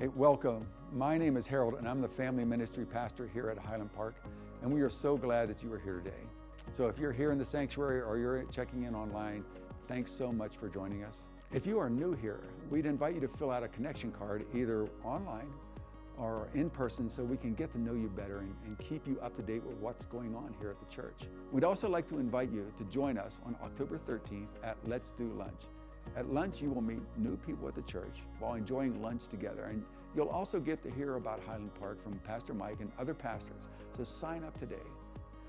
Hey, welcome. My name is Harold, and I'm the family ministry pastor here at Highland Park, and we are so glad that you are here today. So, if you're here in the sanctuary or you're checking in online, thanks so much for joining us. If you are new here, we'd invite you to fill out a connection card either online or in person so we can get to know you better and, and, keep you up to date with what's going on here at the church. We'd also like to invite you to join us on October 13th at Let's Do Lunch. At lunch, you will meet new people at the church while enjoying lunch together. And you'll also get to hear about Highland Park from Pastor Mike and other pastors. So sign up today.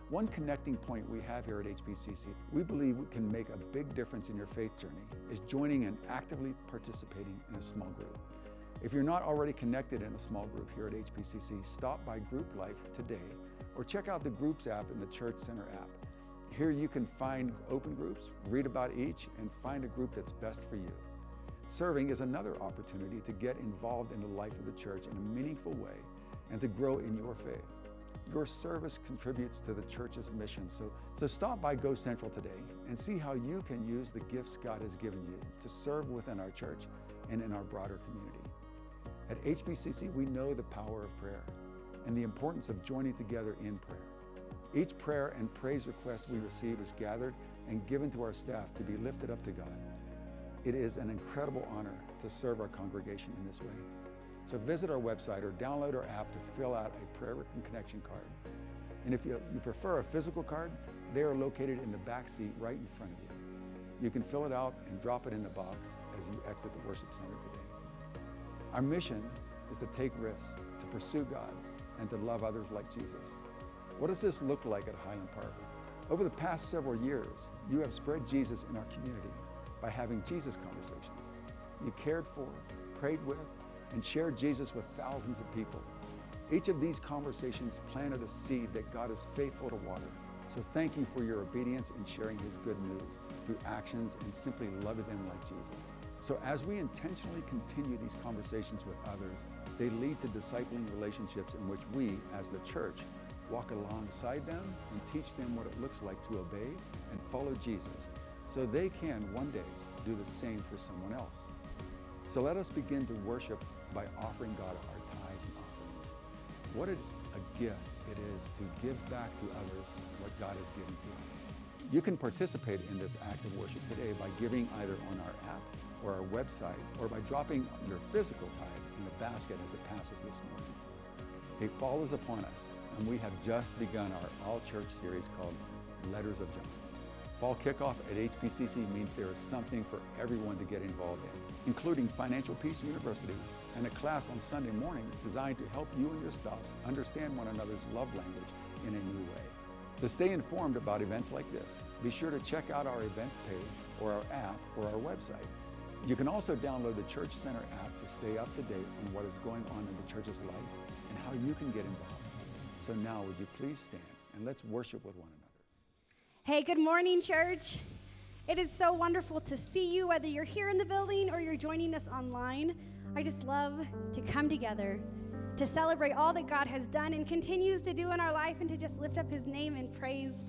One connecting point we have here at HPCC, we believe we can make a big difference in your faith journey, is joining and actively participating in a small group. If you're not already connected in a small group here at HPCC, stop by Group Life today or check out the Groups app in the Church Center app. Here you can find open groups, read about each, and find a group that's best for you. Serving is another opportunity to get involved in the life of the church in a meaningful way and to grow in your faith. Your service contributes to the church's mission, so, so stop by Go Central today and see how you can use the gifts God has given you to serve within our church and in our broader community. At HPCC, we know the power of prayer and the importance of joining together in prayer. Each prayer and praise request we receive is gathered and given to our staff to be lifted up to God. It is an incredible honor to serve our congregation in this way. So visit our website or download our app to fill out a prayer and connection card. And if you, you prefer a physical card, they are located in the back seat right in front of you. You can fill it out and drop it in the box as you exit the worship center today. Our mission is to take risks, to pursue God, and to love others like Jesus. What does this look like at Highland Park? Over the past several years, you have spread Jesus in our community by having Jesus conversations. You cared for, prayed with, and shared Jesus with thousands of people. Each of these conversations planted a seed that God is faithful to water. So thank you for your obedience in sharing his good news through actions and simply loving them like Jesus. So as we intentionally continue these conversations with others, they lead to discipling relationships in which we, as the church, walk alongside them and teach them what it looks like to obey and follow Jesus so they can one day do the same for someone else. So let us begin to worship by offering God our tithes and offerings. What a gift it is to give back to others what God has given to us. You can participate in this act of worship today by giving either on our app or our website or by dropping your physical tithe in the basket as it passes this morning. It follows upon us and we have just begun our all-church series called Letters of John. Fall kickoff at HPCC means there is something for everyone to get involved in, including Financial Peace University and a class on Sunday mornings designed to help you and your spouse understand one another's love language in a new way. To stay informed about events like this, be sure to check out our events page or our app or our website. You can also download the Church Center app to stay up to date on what is going on in the church's life and how you can get involved. So now, would you please stand and let's worship with one another. Hey, good morning, church. It is so wonderful to see you, whether you're here in the building or you're joining us online. I just love to come together to celebrate all that God has done and continues to do in our life and to just lift up his name and praise.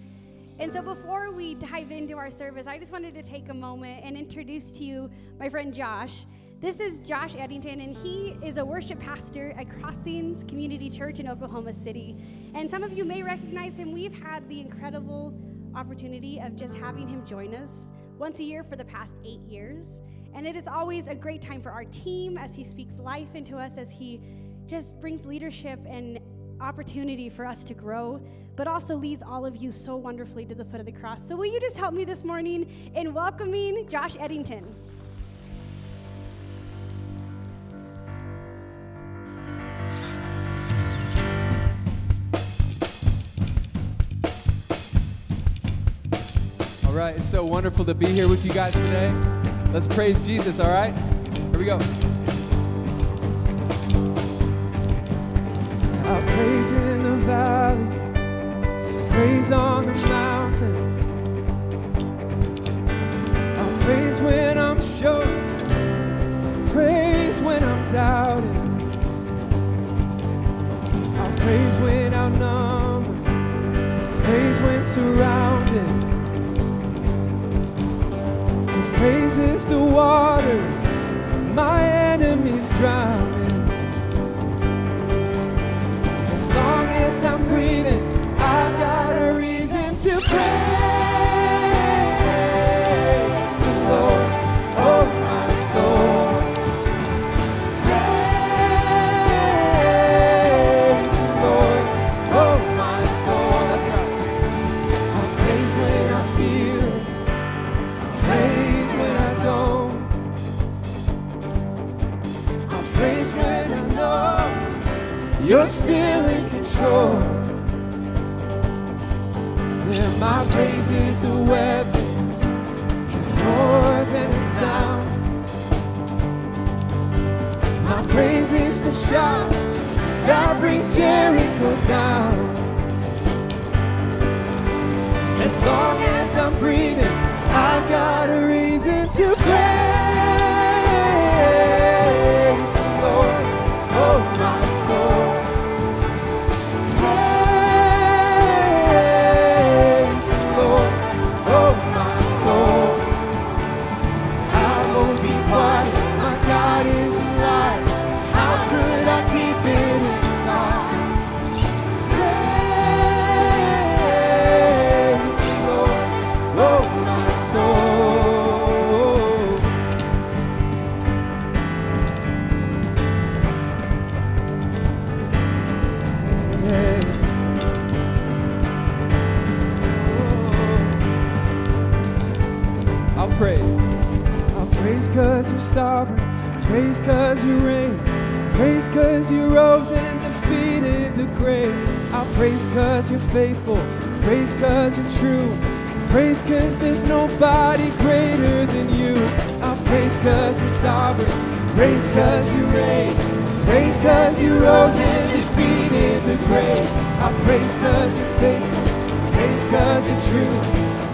And so, before we dive into our service, I just wanted to take a moment and introduce to you my friend Josh. This is Josh Eddington, and he is a worship pastor at Crossings Community Church in Oklahoma City. And some of you may recognize him. We've had the incredible opportunity of just having him join us once a year for the past eight years. And it is always a great time for our team as he speaks life into us, as he just brings leadership and opportunity for us to grow, but also leads all of you so wonderfully to the foot of the cross. So, will you just help me this morning in welcoming Josh Eddington? Right, it's so wonderful to be here with you guys today. Let's praise Jesus, all right? Here we go. I'll praise in the valley, praise on the mountain. I'll praise when I'm sure, praise when I'm doubting. I'll praise when outnumbered, praise when surrounded praises the waters my enemies drowning. still in control. Then my praise is a weapon, it's more than a sound. My praise is the shout that brings Jericho down. As long as I'm breathing, I've got a reason to praise the Lord. Oh my. cause you reign. Praise cause you rose and defeated the grave. I praise cause you're faithful. Praise cause you're true. Praise cause there's nobody greater than you. I praise cause you're sovereign. Praise cause you reign. Praise cause you rose and defeated the grave. I praise cause you're faithful. Praise cause you're true.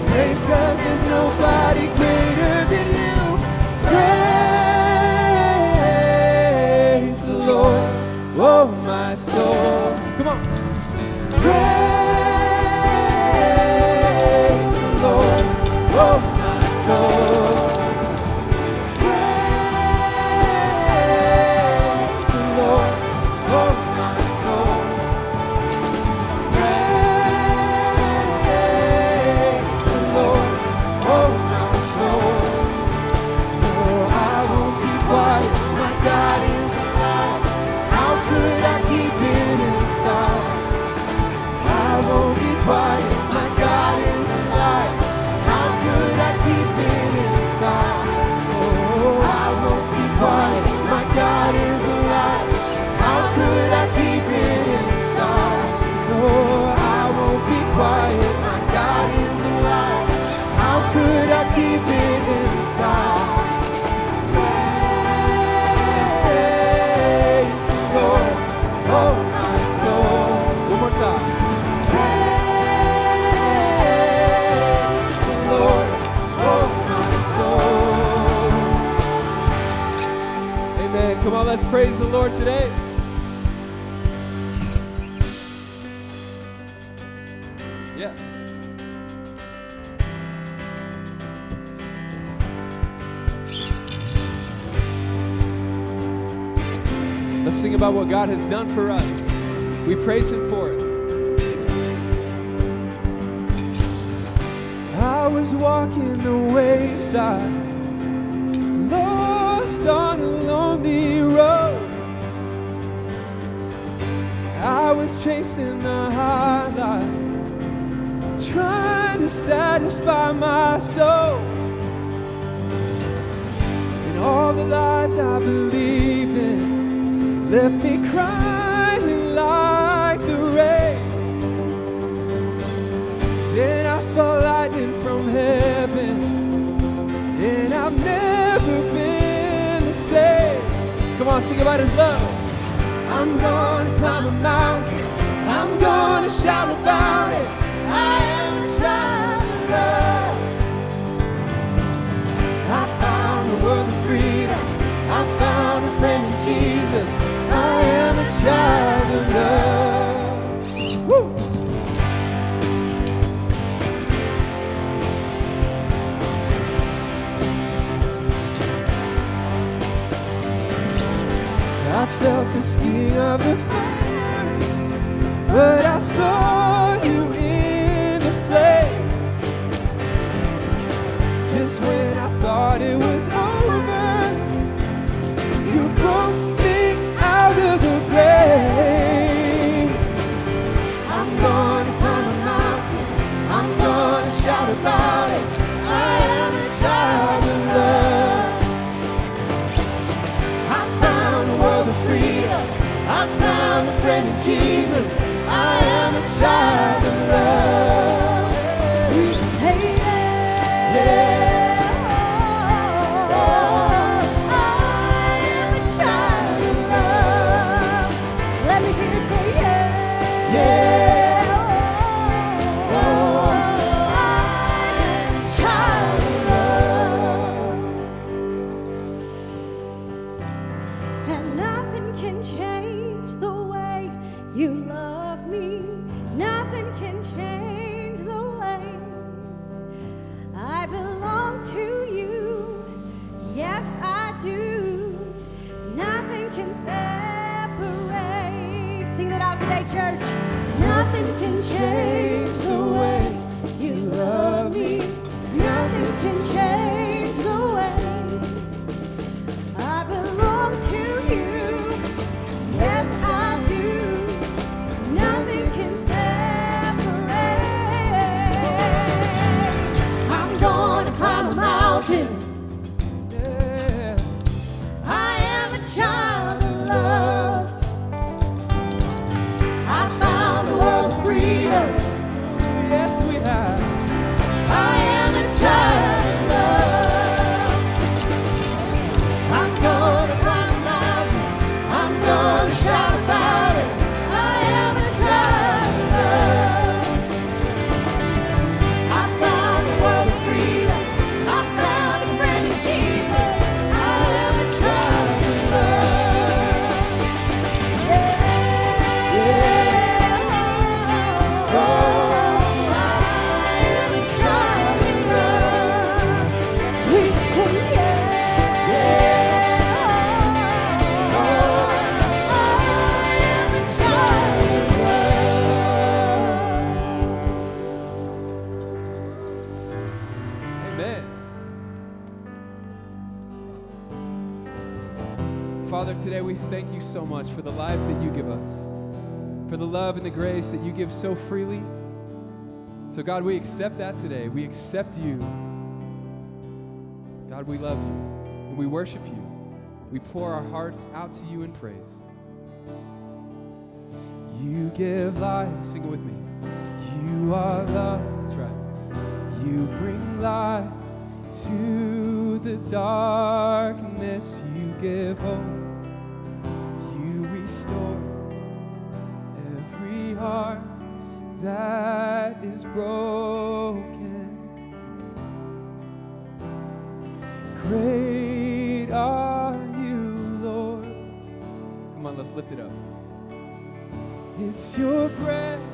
Praise cause there's nobody greater than you. Praise Lord, oh my soul. done for us. I felt the sting of the fire, but I saw you in the flame. Just when I thought it was over. we thank you so much for the life that you give us, for the love and the grace that you give so freely. So, God, we accept that today. We accept you. God, we love you and we worship you. We pour our hearts out to you in praise. You give life. Sing it with me. You are love. That's right. You bring light to the darkness. You give hope. heart that is broken. Great are you, Lord. Come on, let's lift it up. It's your breath.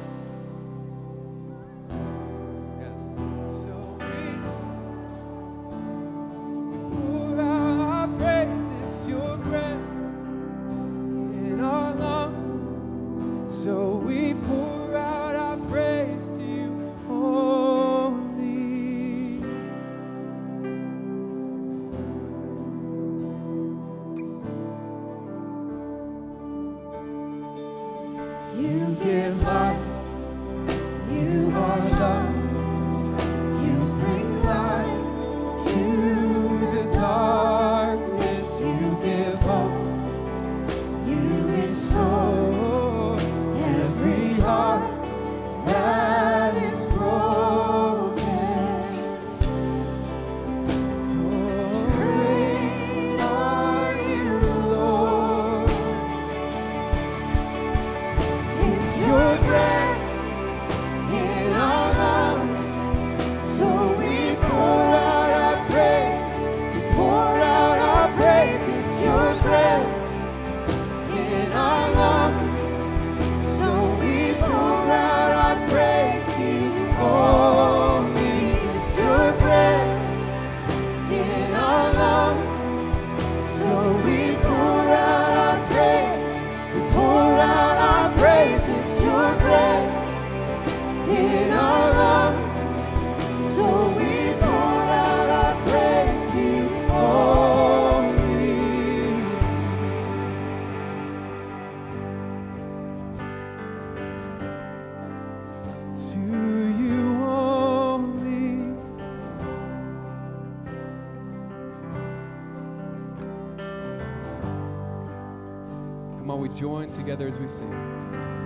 together as we sing.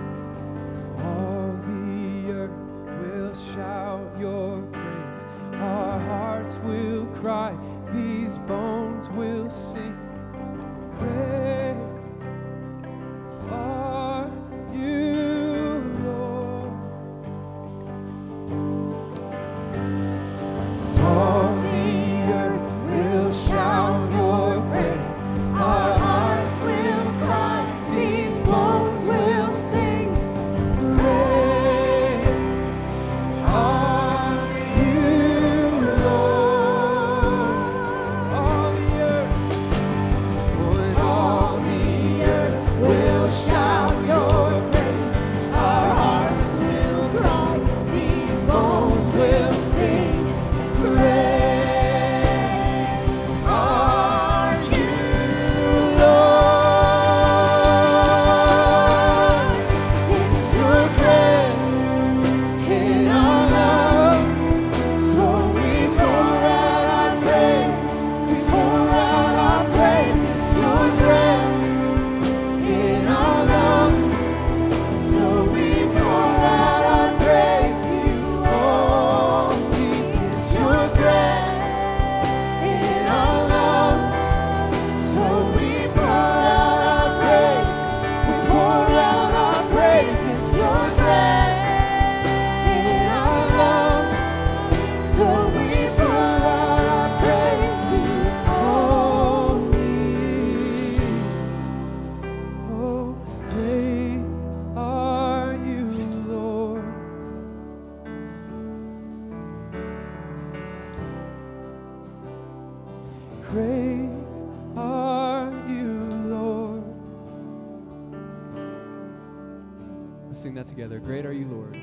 Great are you, Lord. Let's sing that together. Great are you, Lord.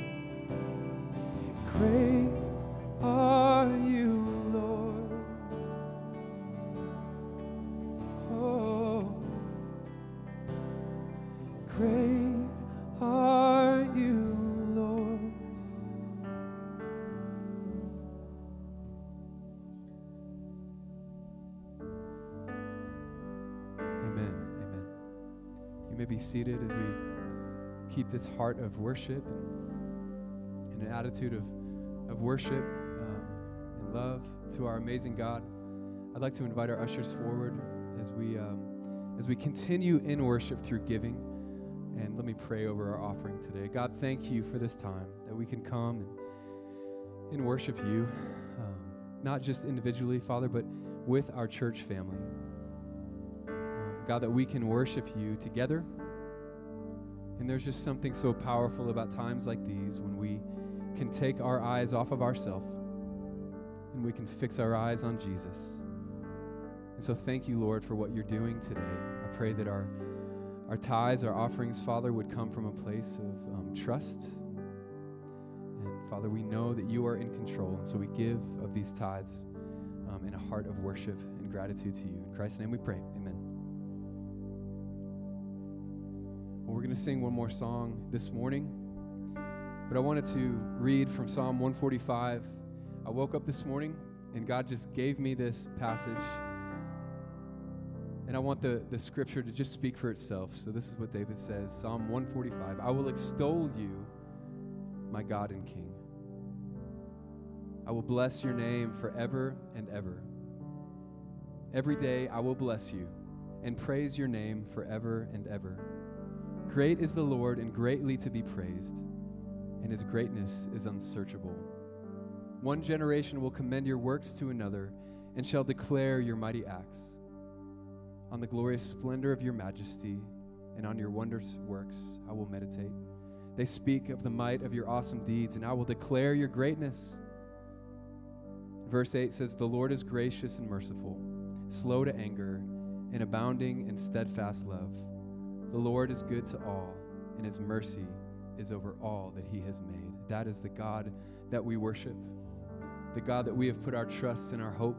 This heart of worship and an attitude of, of worship um, and love to our amazing God. I'd like to invite our ushers forward as we um, as we continue in worship through giving. And let me pray over our offering today. God, thank you for this time that we can come and, and worship you, um, not just individually, Father, but with our church family. Um, God, that we can worship you together. And there's just something so powerful about times like these when we can take our eyes off of ourselves and we can fix our eyes on Jesus. And so thank you, Lord, for what you're doing today. I pray that our our tithes, our offerings, Father, would come from a place of um, trust. And Father, we know that you are in control. And so we give of these tithes um, in a heart of worship and gratitude to you. In Christ's name we pray. Amen. We're going to sing one more song this morning. But I wanted to read from Psalm 145. I woke up this morning and God just gave me this passage. And I want the, the scripture to just speak for itself. So this is what David says Psalm 145 I will extol you, my God and King. I will bless your name forever and ever. Every day I will bless you and praise your name forever and ever. Great is the Lord and greatly to be praised, and his greatness is unsearchable. One generation will commend your works to another and shall declare your mighty acts on the glorious splendor of your majesty and on your wondrous works I will meditate. They speak of the might of your awesome deeds, and I will declare your greatness. Verse 8 says, The Lord is gracious and merciful, slow to anger, and abounding in steadfast love. The Lord is good to all, and his mercy is over all that he has made. That is the God that we worship, the God that we have put our trust and our hope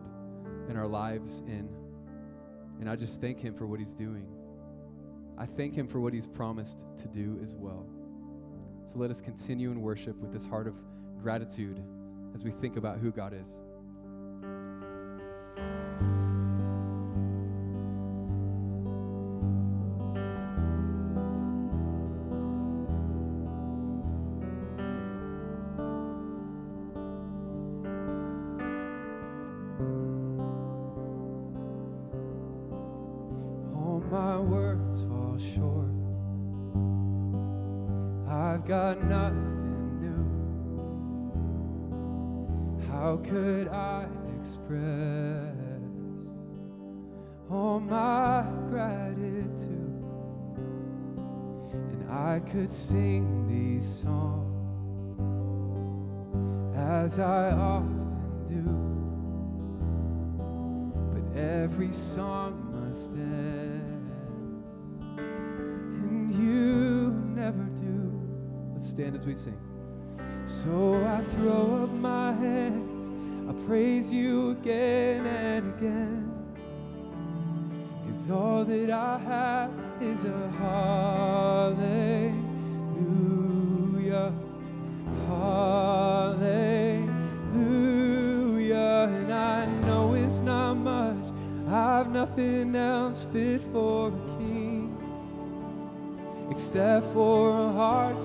and our lives in. And I just thank him for what he's doing. I thank him for what he's promised to do as well. So let us continue in worship with this heart of gratitude as we think about who God is. praise a hallelujah, hallelujah. And I know it's not much, I've nothing else fit for a king except for a heart.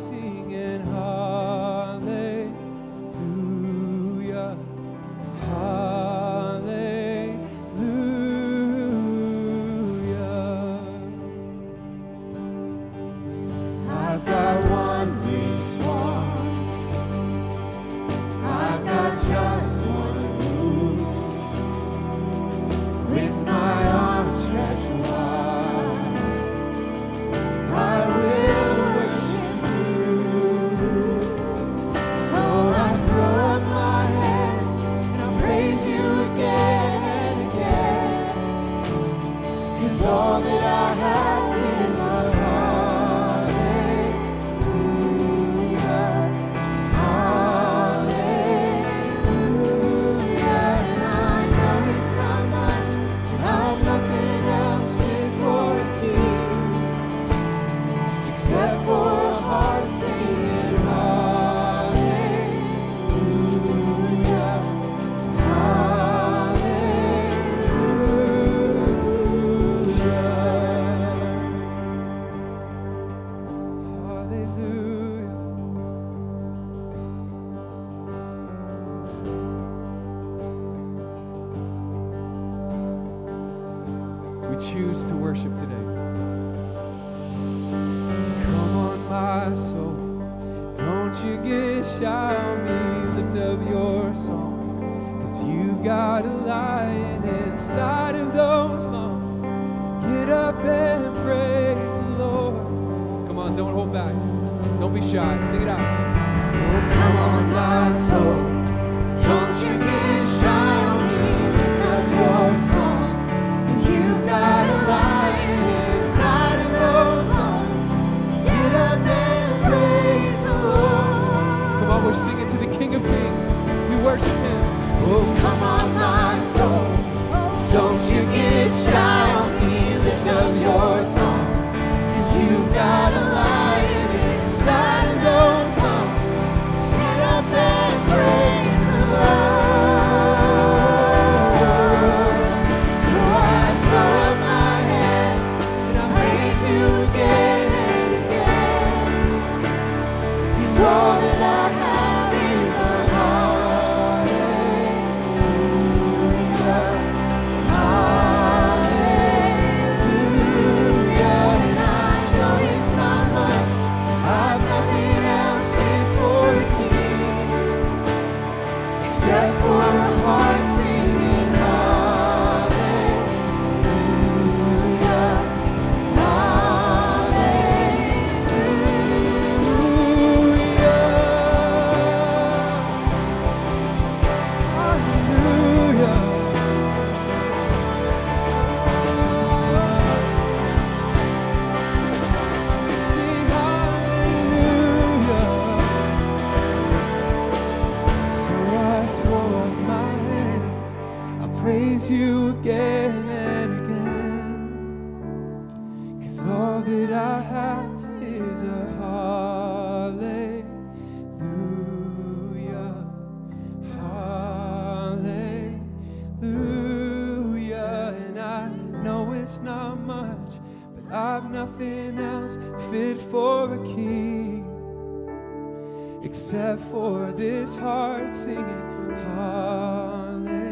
for this heart singing hallelujah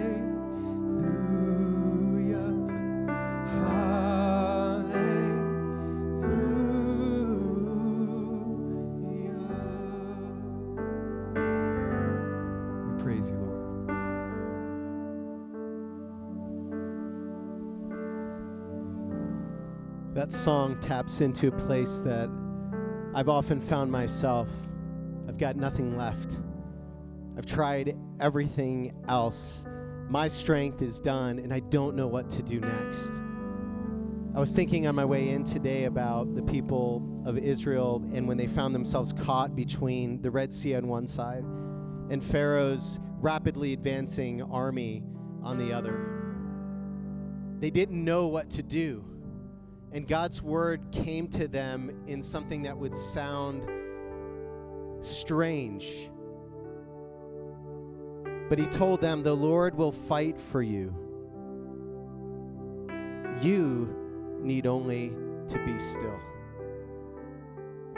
hallelujah. We praise you lord. That song taps into a place that I've often found myself I've got nothing left. I've tried everything else. My strength is done, and I don't know what to do next. I was thinking on my way in today about the people of Israel and when they found themselves caught between the Red Sea on one side and Pharaoh's rapidly advancing army on the other. They didn't know what to do. And God's word came to them in something that would sound strange. But he told them, The Lord will fight for you. You need only to be still.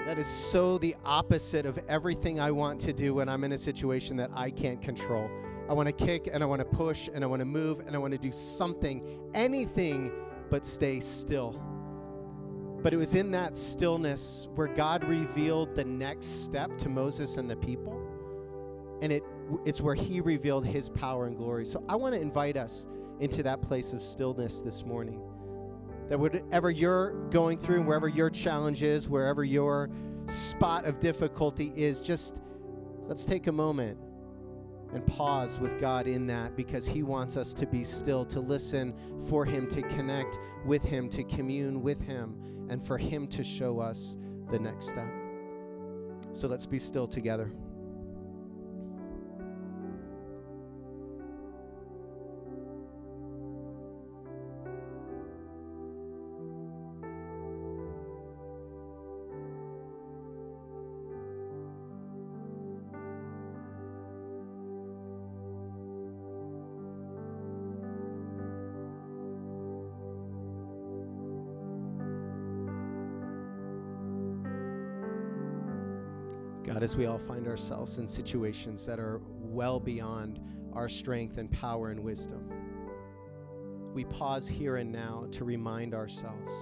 That is so the opposite of everything I want to do when I'm in a situation that I can't control. I want to kick and I want to push and I want to move and I want to do something, anything but stay still. But it was in that stillness where God revealed the next step to Moses and the people. And it, it's where he revealed his power and glory. So I want to invite us into that place of stillness this morning. That whatever you're going through, wherever your challenge is, wherever your spot of difficulty is, just let's take a moment and pause with God in that because He wants us to be still, to listen for Him, to connect with Him, to commune with Him, and for Him to show us the next step. So let's be still together. As we all find ourselves in situations that are well beyond our strength and power and wisdom, we pause here and now to remind ourselves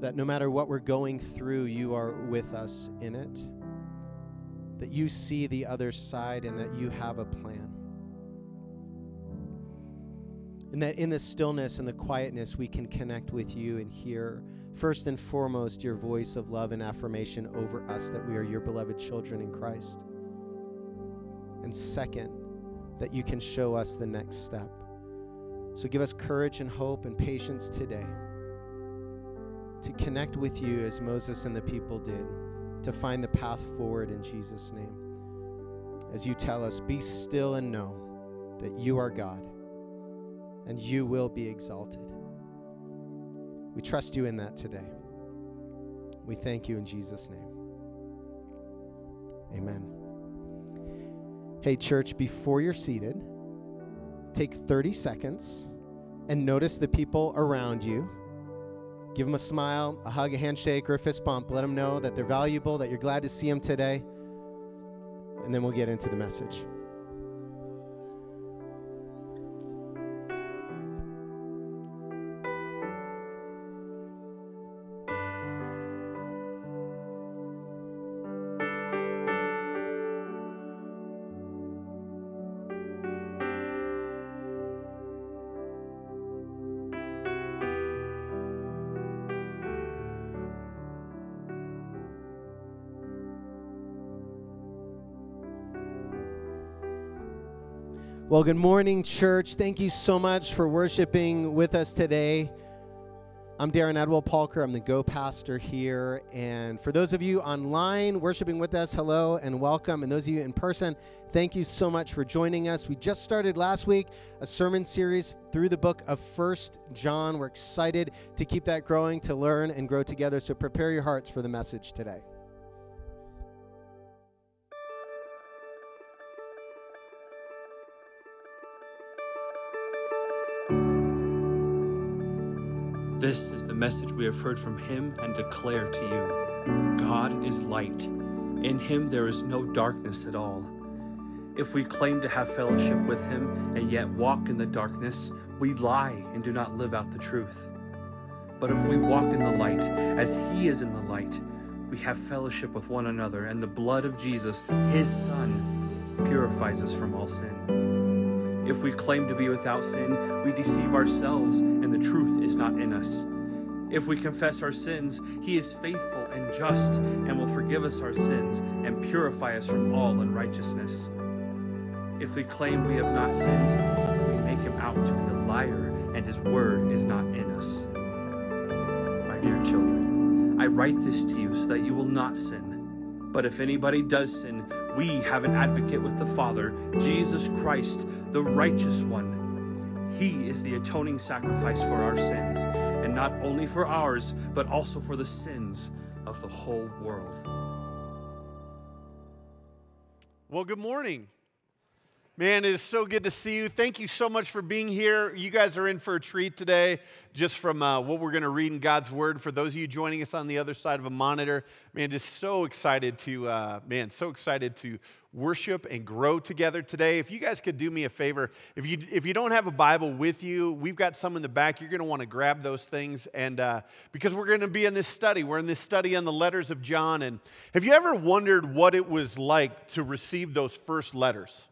that no matter what we're going through, you are with us in it, that you see the other side, and that you have a plan. And that in the stillness and the quietness, we can connect with you and hear, first and foremost, your voice of love and affirmation over us that we are your beloved children in Christ. And second, that you can show us the next step. So give us courage and hope and patience today to connect with you as Moses and the people did, to find the path forward in Jesus' name. As you tell us, be still and know that you are God and you will be exalted. We trust you in that today. We thank you in Jesus' name. Amen. Hey, church, before you're seated, take 30 seconds and notice the people around you. Give them a smile, a hug, a handshake, or a fist bump. Let them know that they're valuable, that you're glad to see them today. And then we'll get into the message. Well, good morning, church. Thank you so much for worshiping with us today. I'm Darren Edwell Palker. I'm the Go Pastor here. And for those of you online worshiping with us, hello and welcome. And those of you in person, thank you so much for joining us. We just started last week a sermon series through the book of First John. We're excited to keep that growing, to learn and grow together. So prepare your hearts for the message today. This is the message we have heard from him and declare to you God is light. In him there is no darkness at all. If we claim to have fellowship with him and yet walk in the darkness, we lie and do not live out the truth. But if we walk in the light, as he is in the light, we have fellowship with one another, and the blood of Jesus, his Son, purifies us from all sin. If we claim to be without sin, we deceive ourselves, and the truth is not in us. If we confess our sins, he is faithful and just and will forgive us our sins and purify us from all unrighteousness. If we claim we have not sinned, we make him out to be a liar and his word is not in us. My dear children, I write this to you so that you will not sin. But if anybody does sin, we have an advocate with the Father, Jesus Christ, the righteous one. He is the atoning sacrifice for our sins, and not only for ours, but also for the sins of the whole world. Well, good morning. Man, it is so good to see you. Thank you so much for being here. You guys are in for a treat today, just from uh, what we're going to read in God's Word. For those of you joining us on the other side of a monitor, man, just so excited to, uh, man, so excited to worship and grow together today. If you guys could do me a favor, if you if you don't have a Bible with you, we've got some in the back. You're going to want to grab those things, and uh, because we're going to be in this study, we're in this study on the letters of John. And have you ever wondered what it was like to receive those first letters?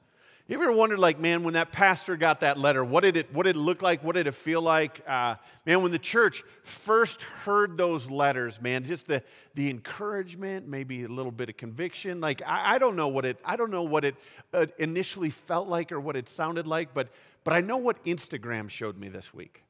You ever wondered, like, man, when that pastor got that letter, what did it, what did it look like? What did it feel like? Uh, man, when the church first heard those letters, man, just the, the encouragement, maybe a little bit of conviction. Like, I, I don't know what it, I don't know what it uh, initially felt like or what it sounded like, but, but I know what Instagram showed me this week.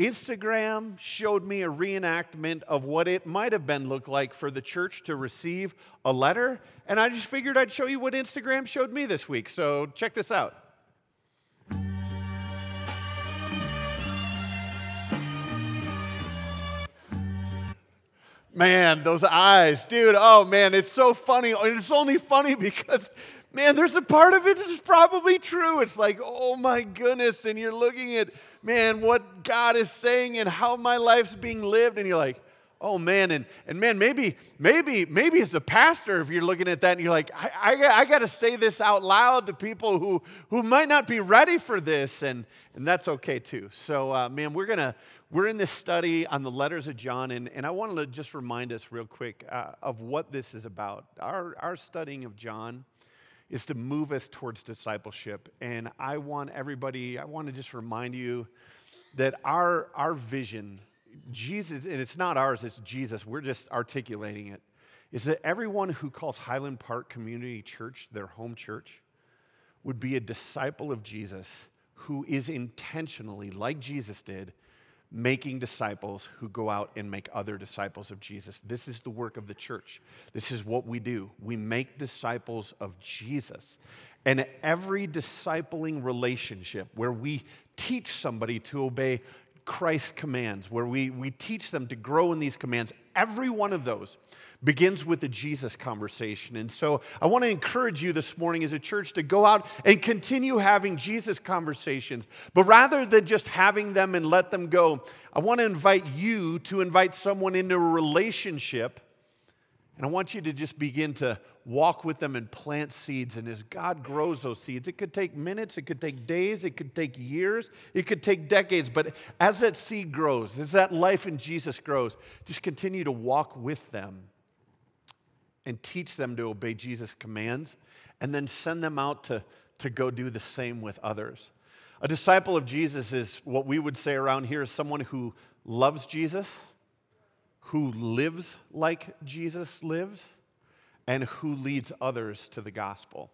Instagram showed me a reenactment of what it might have been look like for the church to receive a letter, and I just figured I'd show you what Instagram showed me this week. So check this out. Man, those eyes, dude. Oh man, it's so funny. And it's only funny because man, there's a part of it that's probably true. It's like, oh my goodness. And you're looking at, man, what God is saying and how my life's being lived. And you're like, oh man. And, and man, maybe, maybe, maybe as a pastor, if you're looking at that and you're like, I, I, I got to say this out loud to people who, who might not be ready for this. And, and that's okay too. So, uh, man, we're going to, we're in this study on the letters of John, and, and I wanted to just remind us real quick uh, of what this is about. Our, our studying of John is to move us towards discipleship. And I want everybody, I want to just remind you that our, our vision, Jesus, and it's not ours, it's Jesus, we're just articulating it, is that everyone who calls Highland Park Community Church their home church would be a disciple of Jesus who is intentionally, like Jesus did, making disciples who go out and make other disciples of Jesus. This is the work of the church. This is what we do. We make disciples of Jesus. And every discipling relationship where we teach somebody to obey Christ's commands, where we, we teach them to grow in these commands, every one of those begins with the Jesus conversation. And so I want to encourage you this morning as a church to go out and continue having Jesus conversations. But rather than just having them and let them go, I want to invite you to invite someone into a relationship. And I want you to just begin to walk with them and plant seeds. And as God grows those seeds, it could take minutes, it could take days, it could take years, it could take decades. But as that seed grows, as that life in Jesus grows, just continue to walk with them and teach them to obey Jesus' commands, and then send them out to, to go do the same with others. A disciple of Jesus is what we would say around here is someone who loves Jesus, who lives like Jesus lives, and who leads others to the gospel.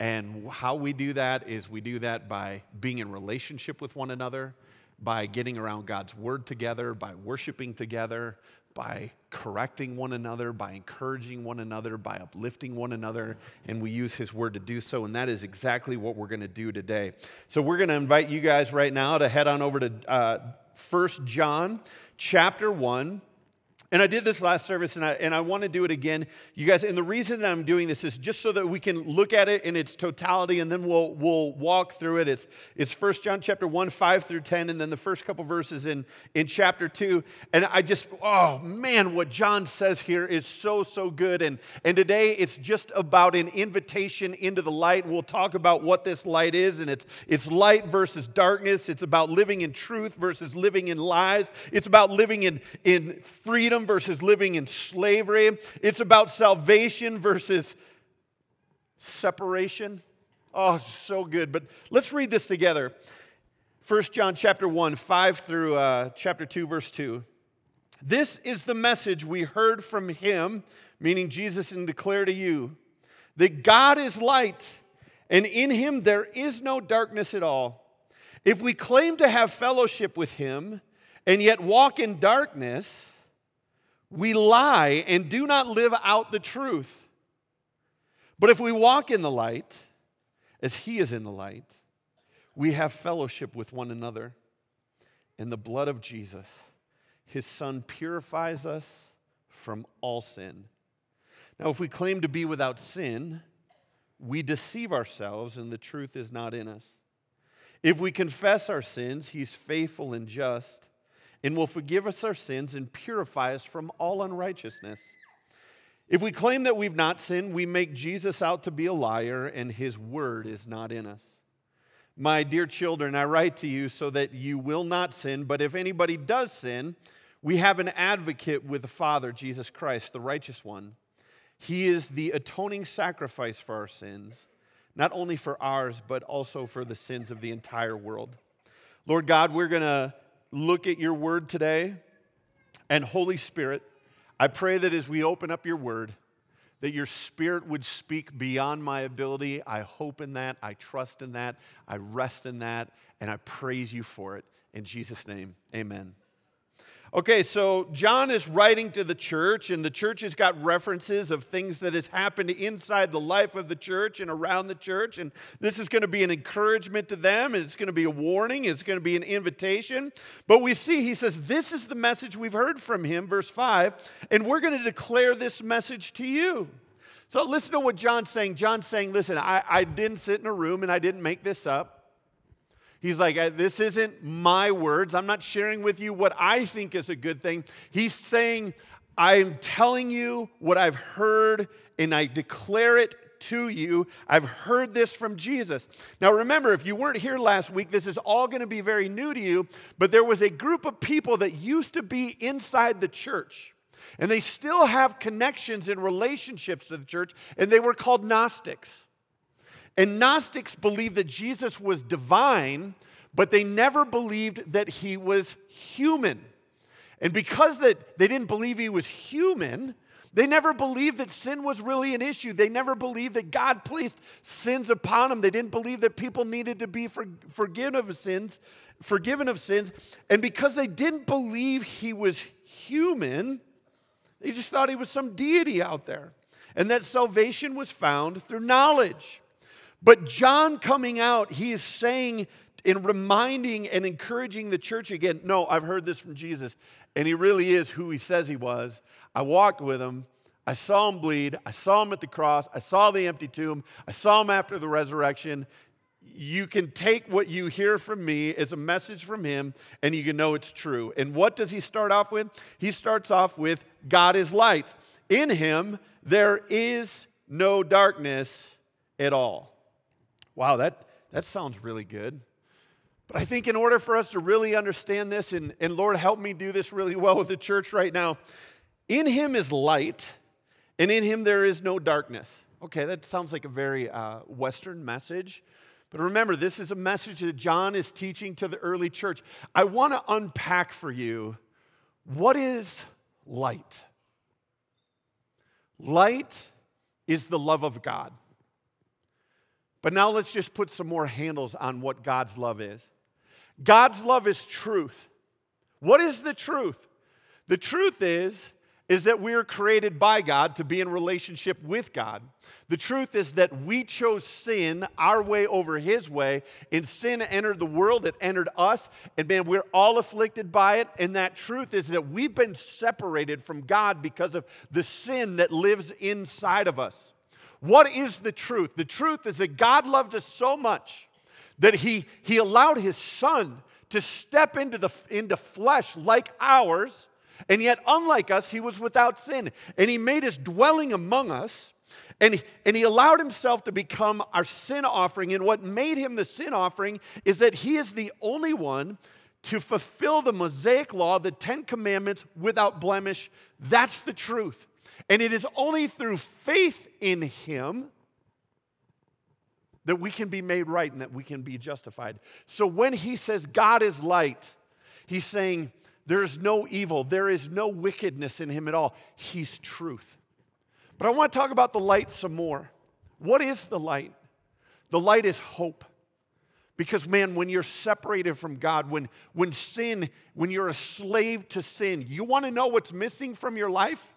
And how we do that is we do that by being in relationship with one another, by getting around God's word together, by worshiping together, by correcting one another, by encouraging one another, by uplifting one another, and we use His Word to do so. And that is exactly what we're going to do today. So we're going to invite you guys right now to head on over to uh, 1 John chapter 1. And I did this last service, and I, and I want to do it again. You guys, and the reason that I'm doing this is just so that we can look at it in its totality, and then we'll, we'll walk through it. It's, it's 1 John chapter 1, 5 through 10, and then the first couple verses in, in chapter 2. And I just, oh man, what John says here is so, so good. And, and today it's just about an invitation into the light. We'll talk about what this light is, and it's, it's light versus darkness. It's about living in truth versus living in lies. It's about living in, in freedom versus living in slavery. It's about salvation versus separation. Oh, so good. But let's read this together. 1 John chapter 1, 5 through uh, chapter 2, verse 2. This is the message we heard from him, meaning Jesus, and declare to you that God is light, and in him there is no darkness at all. If we claim to have fellowship with him and yet walk in darkness, we lie and do not live out the truth. But if we walk in the light, as he is in the light, we have fellowship with one another. And the blood of Jesus, his son, purifies us from all sin. Now, if we claim to be without sin, we deceive ourselves and the truth is not in us. If we confess our sins, he's faithful and just and will forgive us our sins and purify us from all unrighteousness. If we claim that we've not sinned, we make Jesus out to be a liar and his word is not in us. My dear children, I write to you so that you will not sin, but if anybody does sin, we have an advocate with the Father, Jesus Christ, the righteous one. He is the atoning sacrifice for our sins, not only for ours, but also for the sins of the entire world. Lord God, we're going to look at your word today. And Holy Spirit, I pray that as we open up your word, that your spirit would speak beyond my ability. I hope in that. I trust in that. I rest in that. And I praise you for it. In Jesus' name, amen. Okay, so John is writing to the church, and the church has got references of things that has happened inside the life of the church and around the church. And this is going to be an encouragement to them, and it's going to be a warning, it's going to be an invitation. But we see, he says, This is the message we've heard from him, verse 5, and we're going to declare this message to you. So listen to what John's saying. John's saying, Listen, I, I didn't sit in a room and I didn't make this up. He's like, uh, This isn't my words. I'm not sharing with you what I think is a good thing. He's saying, I'm telling you what I've heard and I declare it to you. I've heard this from Jesus. Now, remember, if you weren't here last week, this is all going to be very new to you, but there was a group of people that used to be inside the church. And they still have connections and relationships to the church, and they were called Gnostics. And Gnostics believed that Jesus was divine, but they never believed that he was human. And because that they didn't believe he was human, they never believed that sin was really an issue. They never believed that God placed sins upon them. They didn't believe that people needed to be for, forgiven of sins, forgiven of sins. And because they didn't believe he was human, they just thought he was some deity out there. And that salvation was found through knowledge. But John coming out, he is saying and reminding and encouraging the church again no, I've heard this from Jesus, and he really is who he says he was. I walked with him. I saw him bleed. I saw him at the cross. I saw the empty tomb. I saw him after the resurrection. You can take what you hear from me as a message from him, and you can know it's true. And what does he start off with? He starts off with God is light. In him, there is no darkness at all. Wow, that, that sounds really good. But I think in order for us to really understand this, and, and Lord, help me do this really well with the church right now, in Him is light, and in Him there is no darkness. Okay, that sounds like a very uh, Western message. But remember, this is a message that John is teaching to the early church. I want to unpack for you what is light? Light is the love of God. But now let's just put some more handles on what God's love is. God's love is truth. What is the truth? The truth is is that we are created by God to be in relationship with God. The truth is that we chose sin, our way over His way, and sin entered the world, it entered us, and man, we're all afflicted by it. And that truth is that we've been separated from God because of the sin that lives inside of us. What is the truth? The truth is that God loved us so much that He, he allowed His Son to step into, the, into flesh like ours, and yet, unlike us, He was without sin. And He made His dwelling among us. And, and he allowed himself to become our sin offering. And what made him the sin offering is that he is the only one to fulfill the Mosaic law, the Ten Commandments, without blemish. That's the truth. And it is only through faith in Him that we can be made right and that we can be justified. So when he says God is light, he's saying there is no evil, there is no wickedness in him at all. He's truth. But I want to talk about the light some more. What is the light? The light is hope. Because, man, when you're separated from God, when, when sin, when you're a slave to sin, you want to know what's missing from your life?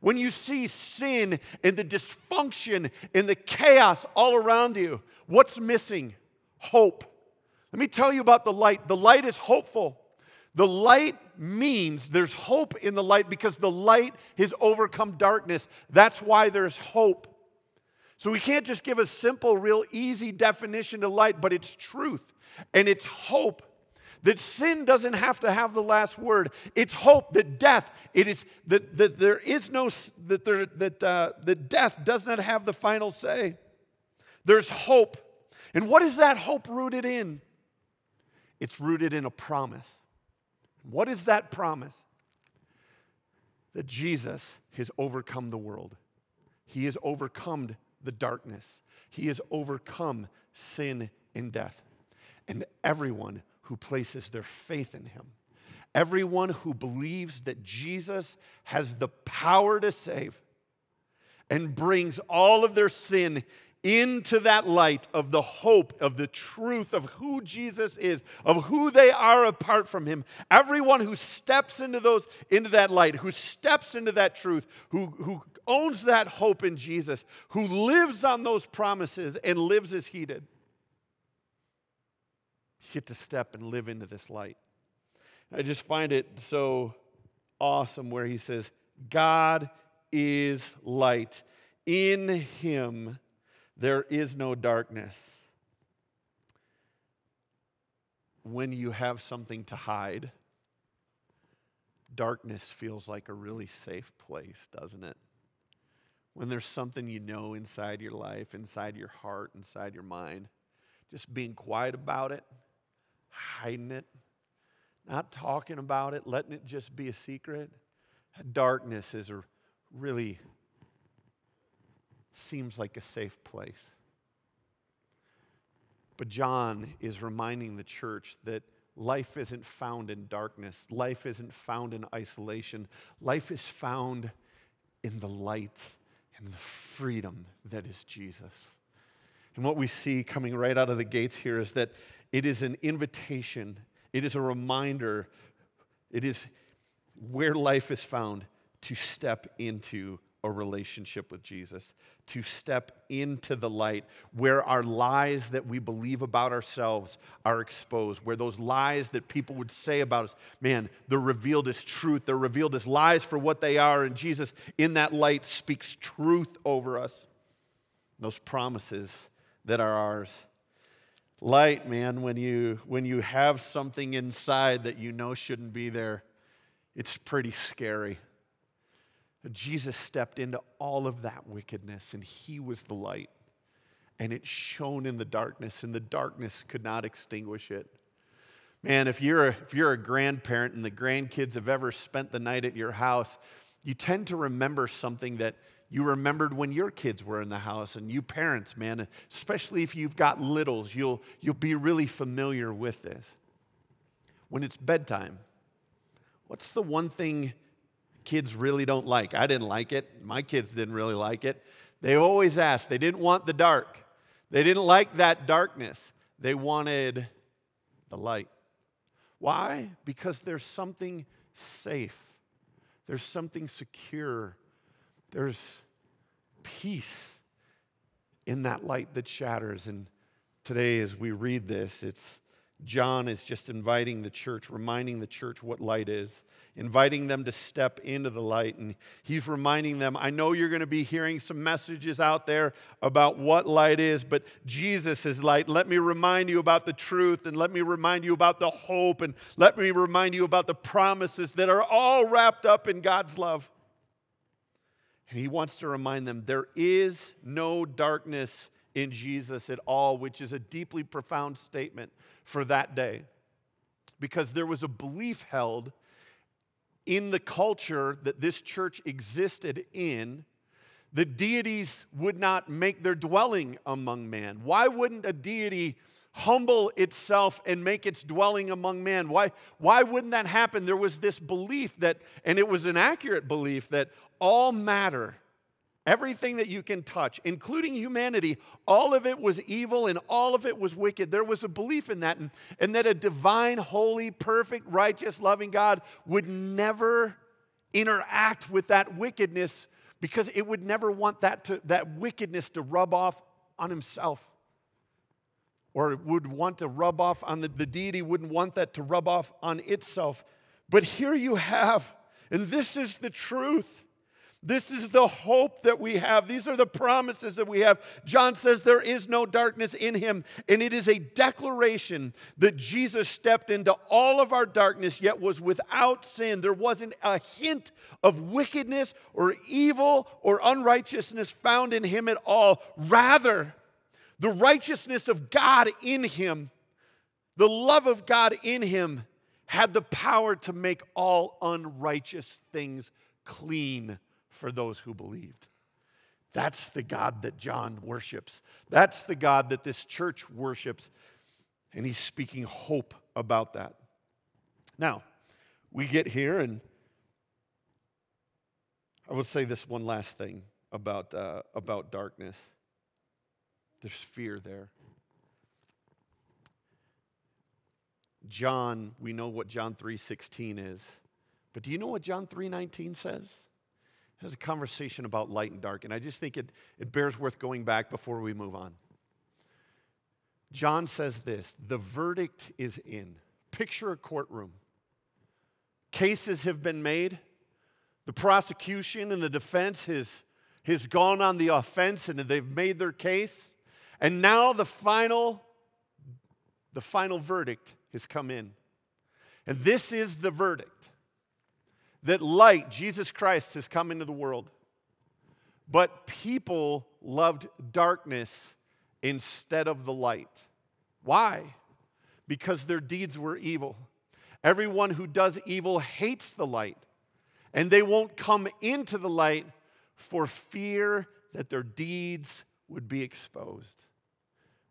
When you see sin and the dysfunction and the chaos all around you, what's missing? Hope. Let me tell you about the light. The light is hopeful. The light means there's hope in the light because the light has overcome darkness. That's why there's hope. So we can't just give a simple, real easy definition to light, but it's truth and it's hope that sin doesn't have to have the last word. It's hope that death, it is that, that there is no that there that uh, that death does not have the final say. There's hope. And what is that hope rooted in? It's rooted in a promise. What is that promise? That Jesus has overcome the world. He has overcome the darkness. He has overcome sin and death. And everyone who places their faith in him, everyone who believes that Jesus has the power to save and brings all of their sin into that light of the hope, of the truth of who Jesus is, of who they are apart from him. Everyone who steps into those into that light, who steps into that truth, who, who owns that hope in Jesus, who lives on those promises and lives as he did, get to step and live into this light. I just find it so awesome where he says, God is light. In him there is no darkness. When you have something to hide, darkness feels like a really safe place, doesn't it? When there's something you know inside your life, inside your heart, inside your mind, just being quiet about it, hiding it, not talking about it, letting it just be a secret. Darkness is a really seems like a safe place. But John is reminding the church that life isn't found in darkness, life isn't found in isolation, life is found in the light and the freedom that is Jesus. And what we see coming right out of the gates here is that it is an invitation, it is a reminder, it is where life is found to step into a relationship with Jesus, to step into the light where our lies that we believe about ourselves are exposed, where those lies that people would say about us, man, they're revealed as truth, they're revealed as lies for what they are, and Jesus in that light speaks truth over us. Those promises that are ours. Light, man, when you when you have something inside that you know shouldn't be there, it's pretty scary. Jesus stepped into all of that wickedness and he was the light. And it shone in the darkness, and the darkness could not extinguish it. Man, if you're, a, if you're a grandparent and the grandkids have ever spent the night at your house, you tend to remember something that you remembered when your kids were in the house. And you parents, man, especially if you've got littles, you'll, you'll be really familiar with this. When it's bedtime, what's the one thing kids really don't like. I didn't like it. My kids didn't really like it. They always asked, they didn't want the dark. They didn't like that darkness. They wanted the light. Why? Because there's something safe, there's something secure, there's peace in that light that shatters. And today, as we read this, it's John is just inviting the church, reminding the church what light is, inviting them to step into the light. And he's reminding them, I know you're going to be hearing some messages out there about what light is, but Jesus is light. Let me remind you about the truth, and let me remind you about the hope, and let me remind you about the promises that are all wrapped up in God's love. And he wants to remind them there is no darkness in Jesus at all, which is a deeply profound statement for that day. Because there was a belief held in the culture that this church existed in that deities would not make their dwelling among man? Why wouldn't a deity humble itself and make its dwelling among man? Why, why wouldn't that happen? There was this belief that, and it was an accurate belief, that all matter, everything that you can touch, including humanity, all of it was evil and all of it was wicked. There was a belief in that, and, and that a divine, holy, perfect, righteous, loving God would never interact with that wickedness because it would never want that, to, that wickedness to rub off on himself. Or would want to rub off on the, the deity, wouldn't want that to rub off on itself. But here you have, and this is the truth. This is the hope that we have. These are the promises that we have. John says there is no darkness in him, and it is a declaration that Jesus stepped into all of our darkness, yet was without sin. There wasn't a hint of wickedness or evil or unrighteousness found in him at all. Rather, the righteousness of God in him, the love of God in him, had the power to make all unrighteous things clean for those who believed. That's the God that John worships. That's the God that this church worships. And he's speaking hope about that. Now, we get here, and I would say this one last thing about, uh, about darkness. There's fear there. John, we know what John 3:16 is. But do you know what John 3:19 says? Has a conversation about light and dark, and I just think it, it bears worth going back before we move on. John says this the verdict is in. Picture a courtroom. Cases have been made. The prosecution and the defense has, has gone on the offense and they've made their case. And now the final, the final verdict has come in. And this is the verdict that light, Jesus Christ, has come into the world. But people loved darkness instead of the light. Why? Because their deeds were evil. Everyone who does evil hates the light, and they won't come into the light for fear that their deeds would be exposed.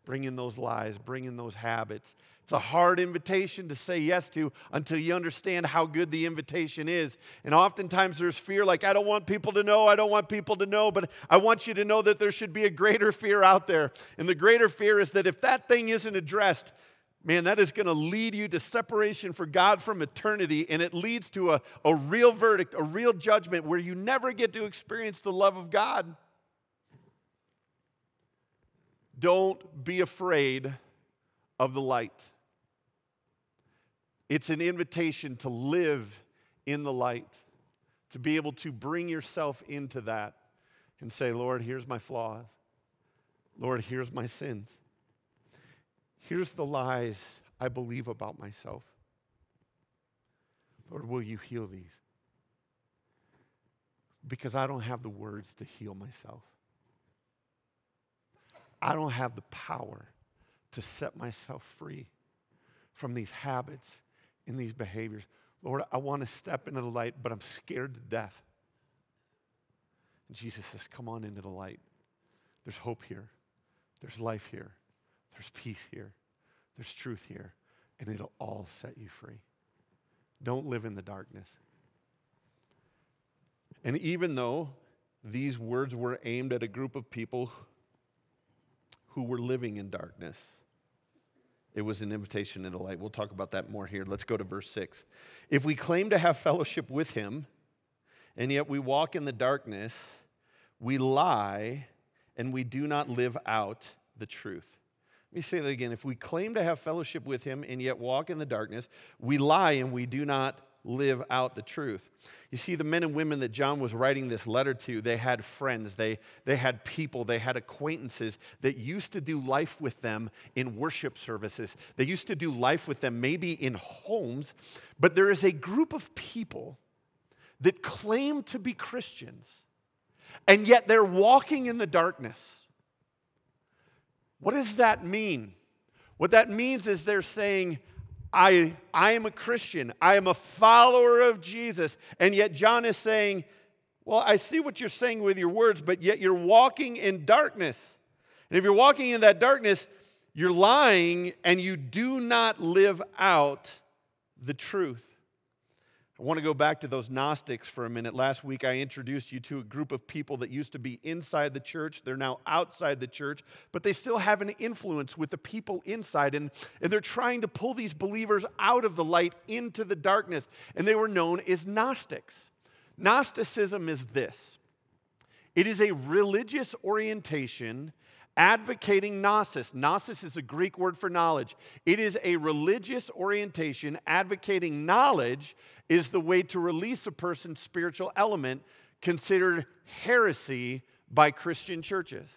Bring in those lies, bring in those habits. It's a hard invitation to say yes to until you understand how good the invitation is. And oftentimes there's fear like, I don't want people to know, I don't want people to know, but I want you to know that there should be a greater fear out there. And the greater fear is that if that thing isn't addressed, man, that is going to lead you to separation for God from eternity, and it leads to a, a real verdict, a real judgment where you never get to experience the love of God. Don't be afraid of the light. It's an invitation to live in the light, to be able to bring yourself into that and say, Lord, here's my flaws. Lord, here's my sins. Here's the lies I believe about myself. Lord, will you heal these? Because I don't have the words to heal myself. I don't have the power to set myself free from these habits and these behaviors. Lord, I want to step into the light, but I'm scared to death. And Jesus says, Come on into the light. There's hope here, there's life here, there's peace here, there's truth here, and it'll all set you free. Don't live in the darkness. And even though these words were aimed at a group of people who were living in darkness. It was an invitation into light. We'll talk about that more here. Let's go to verse 6. If we claim to have fellowship with him, and yet we walk in the darkness, we lie and we do not live out the truth. Let me say that again. If we claim to have fellowship with him and yet walk in the darkness, we lie and we do not live out the truth. You see, the men and women that John was writing this letter to, they had friends, they, they had people, they had acquaintances that used to do life with them in worship services. They used to do life with them maybe in homes, but there is a group of people that claim to be Christians, and yet they're walking in the darkness. What does that mean? What that means is they're saying, I, I am a Christian. I am a follower of Jesus. And yet, John is saying, Well, I see what you're saying with your words, but yet you're walking in darkness. And if you're walking in that darkness, you're lying and you do not live out the truth. I want to go back to those Gnostics for a minute. Last week, I introduced you to a group of people that used to be inside the church. They're now outside the church, but they still have an influence with the people inside. And, and they're trying to pull these believers out of the light into the darkness. And they were known as Gnostics. Gnosticism is this it is a religious orientation advocating gnosis. Gnosis is a Greek word for knowledge. It is a religious orientation advocating knowledge is the way to release a person's spiritual element considered heresy by Christian churches.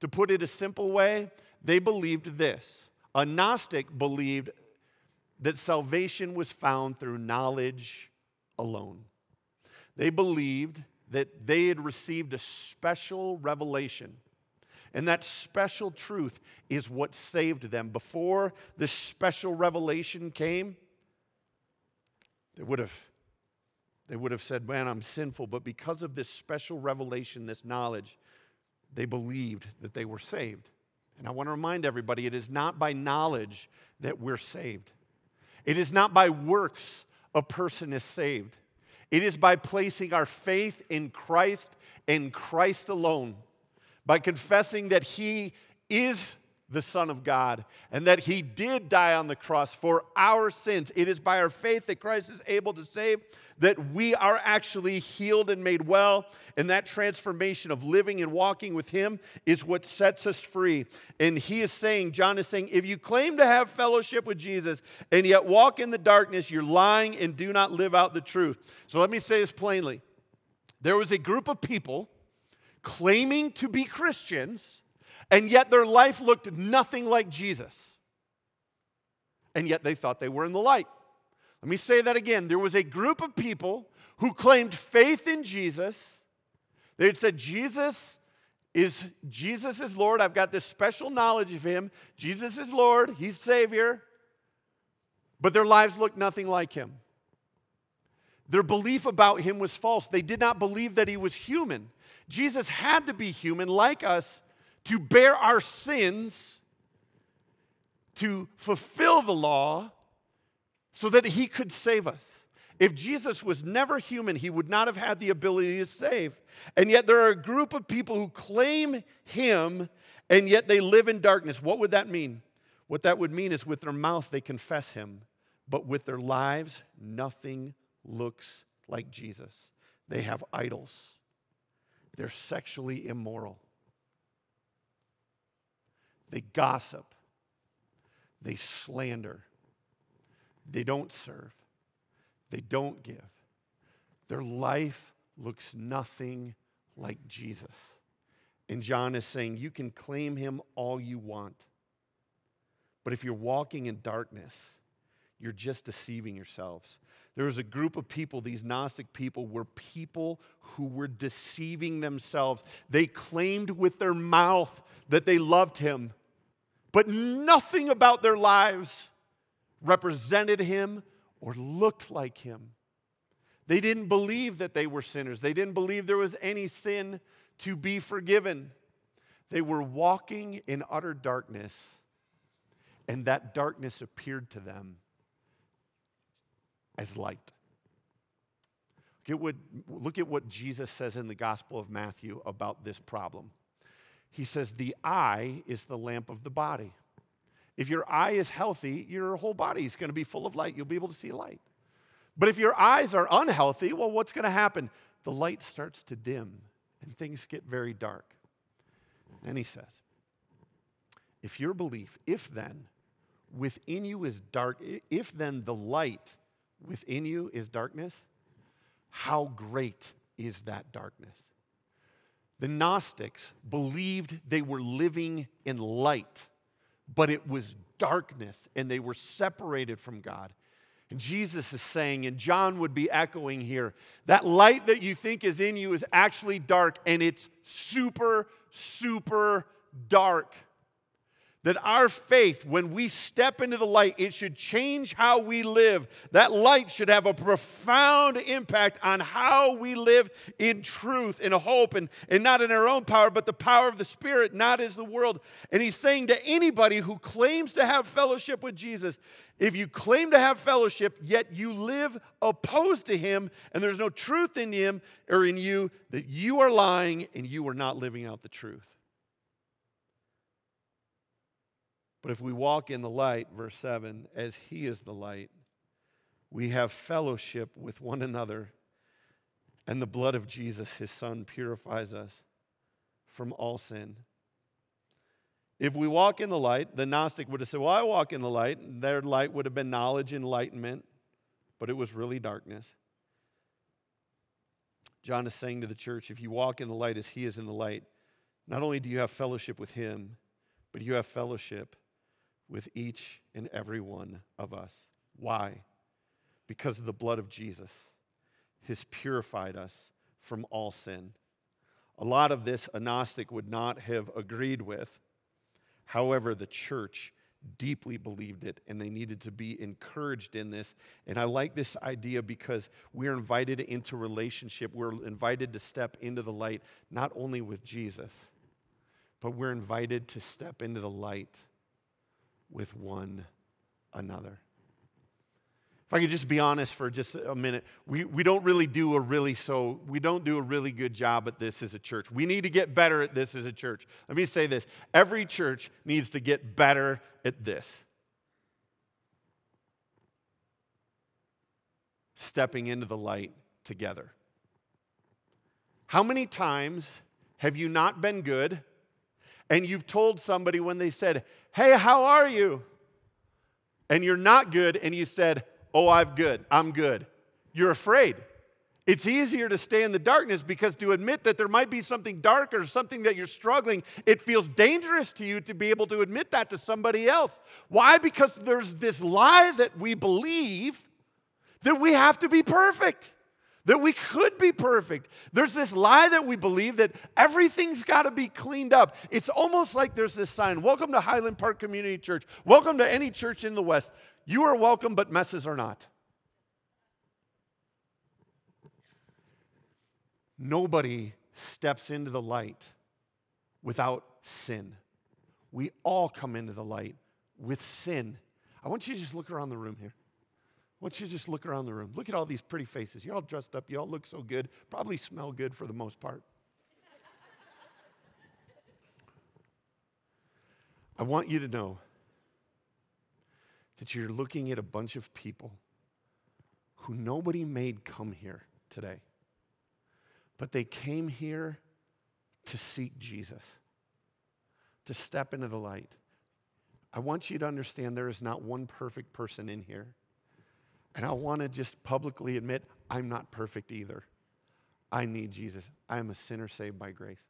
To put it a simple way, they believed this. A Gnostic believed that salvation was found through knowledge alone. They believed that they had received a special revelation. And that special truth is what saved them. Before this special revelation came, they would have they would have said, Man, I'm sinful. But because of this special revelation, this knowledge, they believed that they were saved. And I want to remind everybody it is not by knowledge that we're saved, it is not by works a person is saved. It is by placing our faith in Christ and Christ alone, by confessing that He is the Son of God and that He did die on the cross for our sins. It is by our faith that Christ is able to save that we are actually healed and made well. And that transformation of living and walking with Him is what sets us free. And He is saying, John is saying, if you claim to have fellowship with Jesus and yet walk in the darkness, you're lying and do not live out the truth. So let me say this plainly there was a group of people claiming to be Christians and yet their life looked nothing like Jesus. And yet they thought they were in the light. Let me say that again. There was a group of people who claimed faith in Jesus. They had said, Jesus is Jesus is Lord. I've got this special knowledge of him. Jesus is Lord, he's Savior. But their lives looked nothing like him. Their belief about him was false. They did not believe that he was human. Jesus had to be human like us to bear our sins, to fulfill the law, so that he could save us. If Jesus was never human, he would not have had the ability to save. And yet, there are a group of people who claim him, and yet they live in darkness. What would that mean? What that would mean is with their mouth, they confess him, but with their lives, nothing looks like Jesus. They have idols, they're sexually immoral. They gossip. They slander. They don't serve. They don't give. Their life looks nothing like Jesus. And John is saying, You can claim him all you want. But if you're walking in darkness, you're just deceiving yourselves. There was a group of people, these Gnostic people were people who were deceiving themselves. They claimed with their mouth that they loved him, but nothing about their lives represented him or looked like him. They didn't believe that they were sinners, they didn't believe there was any sin to be forgiven. They were walking in utter darkness, and that darkness appeared to them as light. Look at, what, look at what Jesus says in the Gospel of Matthew about this problem. He says, The eye is the lamp of the body. If your eye is healthy, your whole body is going to be full of light. You'll be able to see light. But if your eyes are unhealthy, well, what's going to happen? The light starts to dim and things get very dark. And he says, if your belief, if then within you is dark, if then the light within you is darkness, how great is that darkness? The Gnostics believed they were living in light, but it was darkness and they were separated from God. And Jesus is saying, and John would be echoing here, that light that you think is in you is actually dark and it's super, super dark. That our faith, when we step into the light, it should change how we live. That light should have a profound impact on how we live in truth, in hope, and, and not in our own power, but the power of the Spirit, not as the world. And he's saying to anybody who claims to have fellowship with Jesus, if you claim to have fellowship, yet you live opposed to him, and there's no truth in him or in you, that you are lying and you are not living out the truth. But if we walk in the light, verse 7, as he is the light, we have fellowship with one another, and the blood of Jesus, his son, purifies us from all sin. If we walk in the light, the Gnostic would have said, Well, I walk in the light. Their light would have been knowledge, enlightenment, but it was really darkness. John is saying to the church, If you walk in the light as he is in the light, not only do you have fellowship with him, but you have fellowship with each and every one of us. Why? Because of the blood of Jesus has purified us from all sin. A lot of this a Gnostic would not have agreed with. However, the church deeply believed it and they needed to be encouraged in this. And I like this idea because we're invited into relationship. We're invited to step into the light, not only with Jesus, but we're invited to step into the light with one another. If I could just be honest for just a minute, we, we don't really do a really so we don't do a really good job at this as a church. We need to get better at this as a church. Let me say this. Every church needs to get better at this. Stepping into the light together. How many times have you not been good and you've told somebody when they said, Hey, how are you? And you're not good, and you said, Oh, I'm good. I'm good. You're afraid. It's easier to stay in the darkness because to admit that there might be something darker, something that you're struggling, it feels dangerous to you to be able to admit that to somebody else. Why? Because there's this lie that we believe that we have to be perfect that we could be perfect. There's this lie that we believe that everything's got to be cleaned up. It's almost like there's this sign Welcome to Highland Park Community Church. Welcome to any church in the West. You are welcome, but messes are not. Nobody steps into the light without sin. We all come into the light with sin. I want you to just look around the room here. Why don't you just look around the room? Look at all these pretty faces. You're all dressed up. You all look so good. Probably smell good for the most part. I want you to know that you're looking at a bunch of people who nobody made come here today, but they came here to seek Jesus, to step into the light. I want you to understand there is not one perfect person in here. And I want to just publicly admit I'm not perfect either. I need Jesus. I am a sinner saved by grace.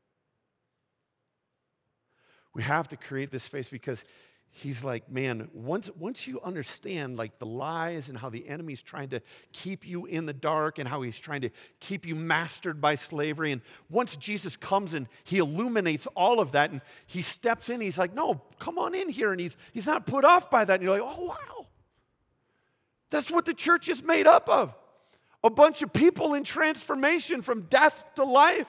We have to create this space because he's like, man, once, once you understand like the lies and how the enemy's trying to keep you in the dark and how he's trying to keep you mastered by slavery, and once Jesus comes and he illuminates all of that and he steps in, he's like, no, come on in here. And he's, he's not put off by that. And you're like, oh, wow. That's what the church is made up of a bunch of people in transformation from death to life.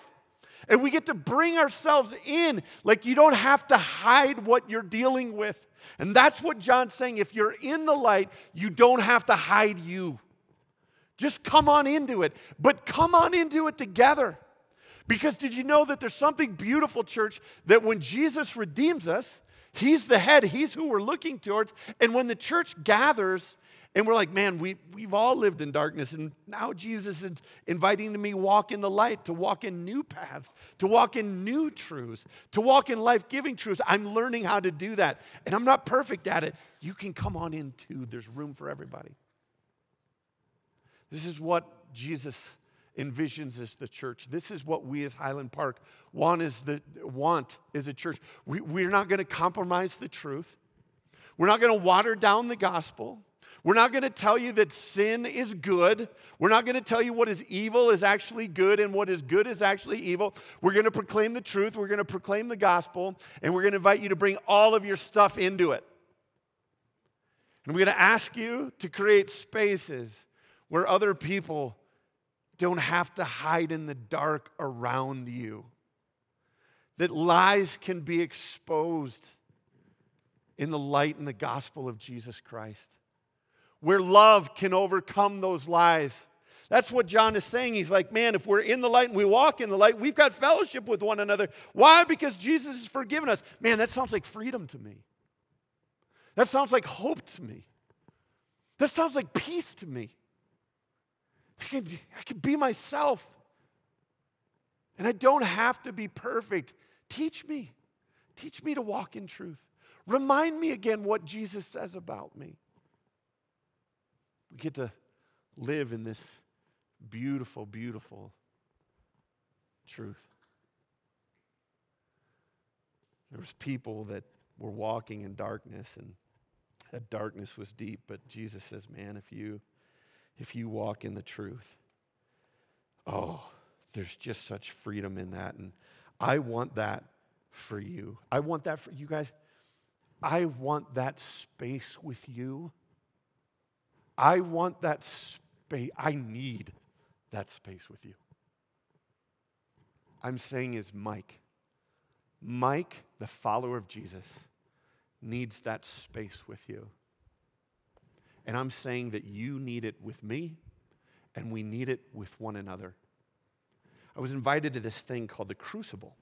And we get to bring ourselves in. Like you don't have to hide what you're dealing with. And that's what John's saying. If you're in the light, you don't have to hide you. Just come on into it. But come on into it together. Because did you know that there's something beautiful, church, that when Jesus redeems us, He's the head, He's who we're looking towards. And when the church gathers, and we're like, man, we, we've all lived in darkness. And now Jesus is inviting me walk in the light, to walk in new paths, to walk in new truths, to walk in life giving truths. I'm learning how to do that. And I'm not perfect at it. You can come on in too. There's room for everybody. This is what Jesus envisions as the church. This is what we as Highland Park want as the want as a church. We, we're not going to compromise the truth. We're not going to water down the gospel. We're not going to tell you that sin is good. We're not going to tell you what is evil is actually good and what is good is actually evil. We're going to proclaim the truth. We're going to proclaim the gospel. And we're going to invite you to bring all of your stuff into it. And we're going to ask you to create spaces where other people don't have to hide in the dark around you, that lies can be exposed in the light and the gospel of Jesus Christ where love can overcome those lies. That's what John is saying. He's like, man, if we're in the light and we walk in the light, we've got fellowship with one another. Why? Because Jesus has forgiven us. Man, that sounds like freedom to me. That sounds like hope to me. That sounds like peace to me. I can, I can be myself. And I don't have to be perfect. Teach me. Teach me to walk in truth. Remind me again what Jesus says about me. We get to live in this beautiful, beautiful truth. There was people that were walking in darkness and that darkness was deep, but Jesus says, "Man, if you if you walk in the truth, oh, there's just such freedom in that and I want that for you. I want that for you guys. I want that space with you I want that space. I need that space with you. I'm saying is Mike. Mike, the follower of Jesus, needs that space with you. And I'm saying that you need it with me, and we need it with one another. I was invited to this thing called the Crucible.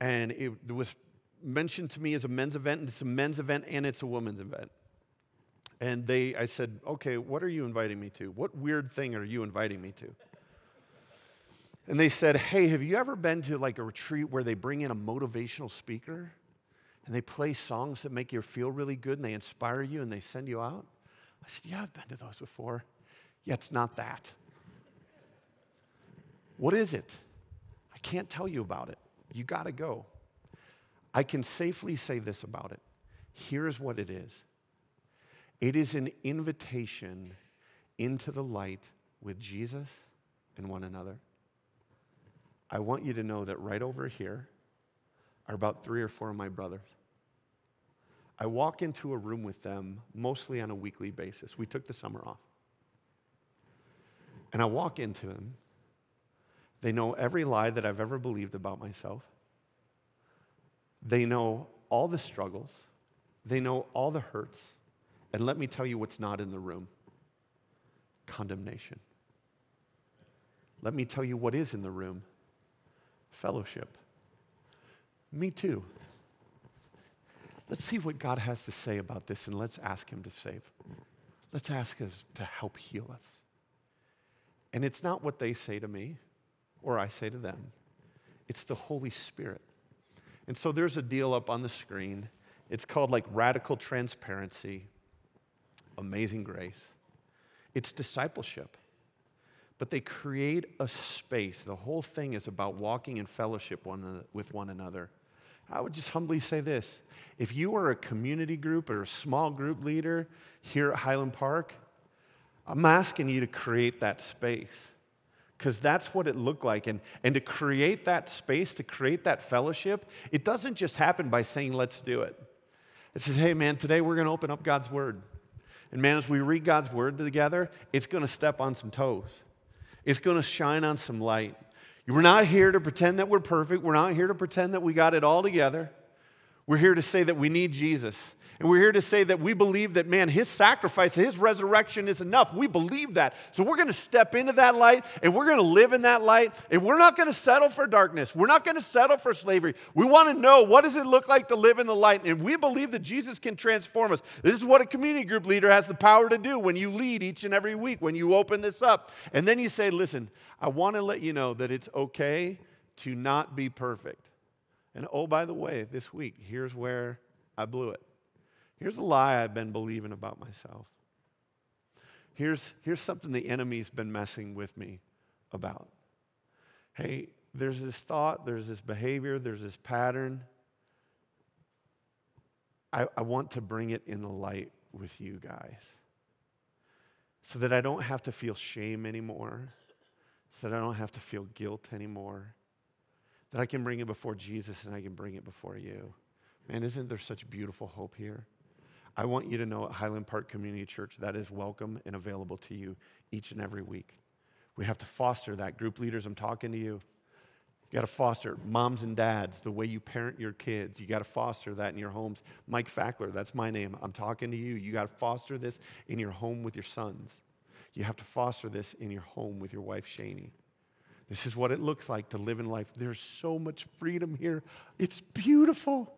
And it was mentioned to me as a men's event, and it's a men's event and it's a women's event. And they, I said, okay, what are you inviting me to? What weird thing are you inviting me to? And they said, hey, have you ever been to like a retreat where they bring in a motivational speaker and they play songs that make you feel really good and they inspire you and they send you out? I said, yeah, I've been to those before. Yeah, it's not that. What is it? I can't tell you about it. You got to go. I can safely say this about it. Here's what it is it is an invitation into the light with Jesus and one another. I want you to know that right over here are about three or four of my brothers. I walk into a room with them mostly on a weekly basis. We took the summer off. And I walk into them. They know every lie that I've ever believed about myself. They know all the struggles. They know all the hurts. And let me tell you what's not in the room condemnation. Let me tell you what is in the room fellowship. Me too. Let's see what God has to say about this and let's ask Him to save. Let's ask Him to help heal us. And it's not what they say to me or I say to them, it's the Holy Spirit. And so there's a deal up on the screen. It's called like radical transparency amazing grace. It's discipleship. But they create a space. The whole thing is about walking in fellowship one, with one another. I would just humbly say this if you are a community group or a small group leader here at Highland Park, I'm asking you to create that space because that's what it looked like. And, and to create that space, to create that fellowship, it doesn't just happen by saying, let's do it. It says, hey, man, today we're going to open up God's Word. And man, as we read God's word together, it's going to step on some toes. It's going to shine on some light. We're not here to pretend that we're perfect. We're not here to pretend that we got it all together. We're here to say that we need Jesus. And we're here to say that we believe that, man, his sacrifice, his resurrection is enough. We believe that. So we're going to step into that light and we're going to live in that light. And we're not going to settle for darkness. We're not going to settle for slavery. We want to know what does it look like to live in the light. And we believe that Jesus can transform us. This is what a community group leader has the power to do when you lead each and every week, when you open this up. And then you say, listen, I want to let you know that it's okay to not be perfect. And oh, by the way, this week, here's where I blew it. Here's a lie I've been believing about myself. Here's, here's something the enemy's been messing with me about. Hey, there's this thought, there's this behavior, there's this pattern. I, I want to bring it in the light with you guys so that I don't have to feel shame anymore, so that I don't have to feel guilt anymore, that I can bring it before Jesus and I can bring it before you. Man, isn't there such beautiful hope here? I want you to know at Highland Park Community Church that is welcome and available to you each and every week. We have to foster that. Group leaders, I'm talking to you. You got to foster moms and dads, the way you parent your kids. You got to foster that in your homes. Mike Fackler, that's my name. I'm talking to you. You got to foster this in your home with your sons. You have to foster this in your home with your wife, Shani. This is what it looks like to live in life. There's so much freedom here. It's beautiful.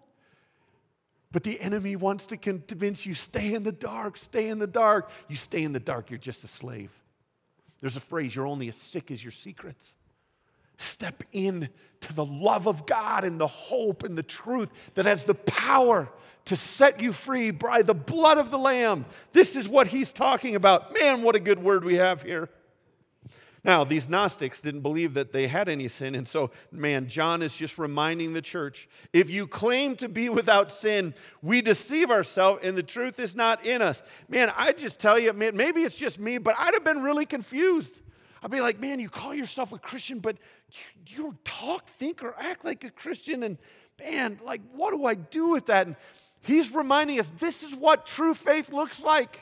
But the enemy wants to convince you stay in the dark, stay in the dark. You stay in the dark, you're just a slave. There's a phrase you're only as sick as your secrets. Step in to the love of God and the hope and the truth that has the power to set you free by the blood of the Lamb. This is what he's talking about. Man, what a good word we have here. Now, these Gnostics didn't believe that they had any sin, and so, man, John is just reminding the church if you claim to be without sin, we deceive ourselves, and the truth is not in us. Man, I just tell you, man, maybe it's just me, but I'd have been really confused. I'd be like, man, you call yourself a Christian, but you, you don't talk, think, or act like a Christian, and man, like, what do I do with that? And he's reminding us this is what true faith looks like.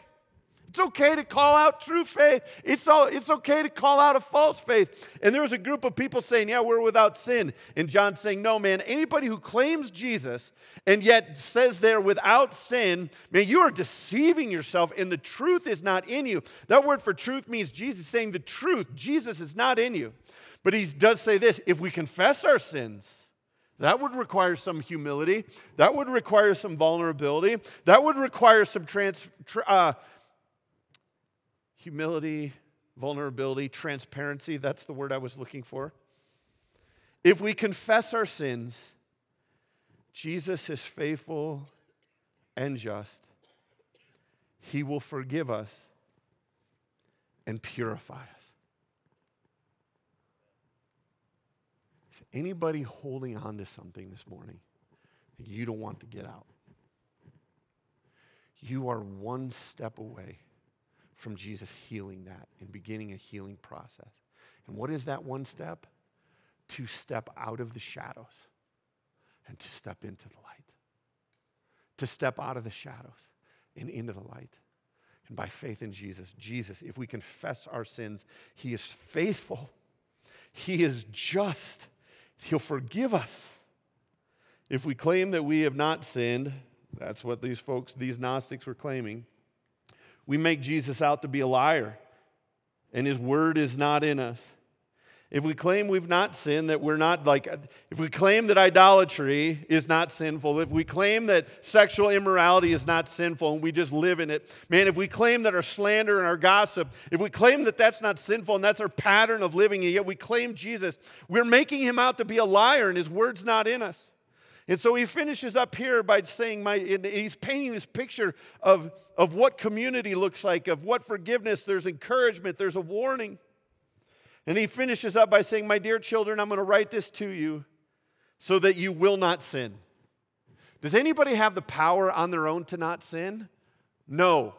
It's okay to call out true faith. It's, all, it's okay to call out a false faith. And there was a group of people saying, Yeah, we're without sin. And John saying, No, man, anybody who claims Jesus and yet says they're without sin, man, you are deceiving yourself and the truth is not in you. That word for truth means Jesus saying the truth. Jesus is not in you. But he does say this if we confess our sins, that would require some humility. That would require some vulnerability. That would require some trans, uh, humility, vulnerability, transparency. That's the word I was looking for. If we confess our sins, Jesus is faithful and just. He will forgive us and purify us. Is anybody holding on to something this morning that you don't want to get out? You are one step away from Jesus healing that and beginning a healing process. And what is that one step? To step out of the shadows and to step into the light. To step out of the shadows and into the light. And by faith in Jesus, Jesus, if we confess our sins, He is faithful, He is just, He'll forgive us. If we claim that we have not sinned, that's what these folks, these Gnostics were claiming we make Jesus out to be a liar, and his word is not in us. If we claim we've not sinned, that we're not like, if we claim that idolatry is not sinful, if we claim that sexual immorality is not sinful and we just live in it, man, if we claim that our slander and our gossip, if we claim that that's not sinful and that's our pattern of living, and yet we claim Jesus, we're making him out to be a liar and his word's not in us. And so he finishes up here by saying, my, he's painting this picture of, of what community looks like, of what forgiveness, there's encouragement, there's a warning. And he finishes up by saying, My dear children, I'm going to write this to you so that you will not sin. Does anybody have the power on their own to not sin? No.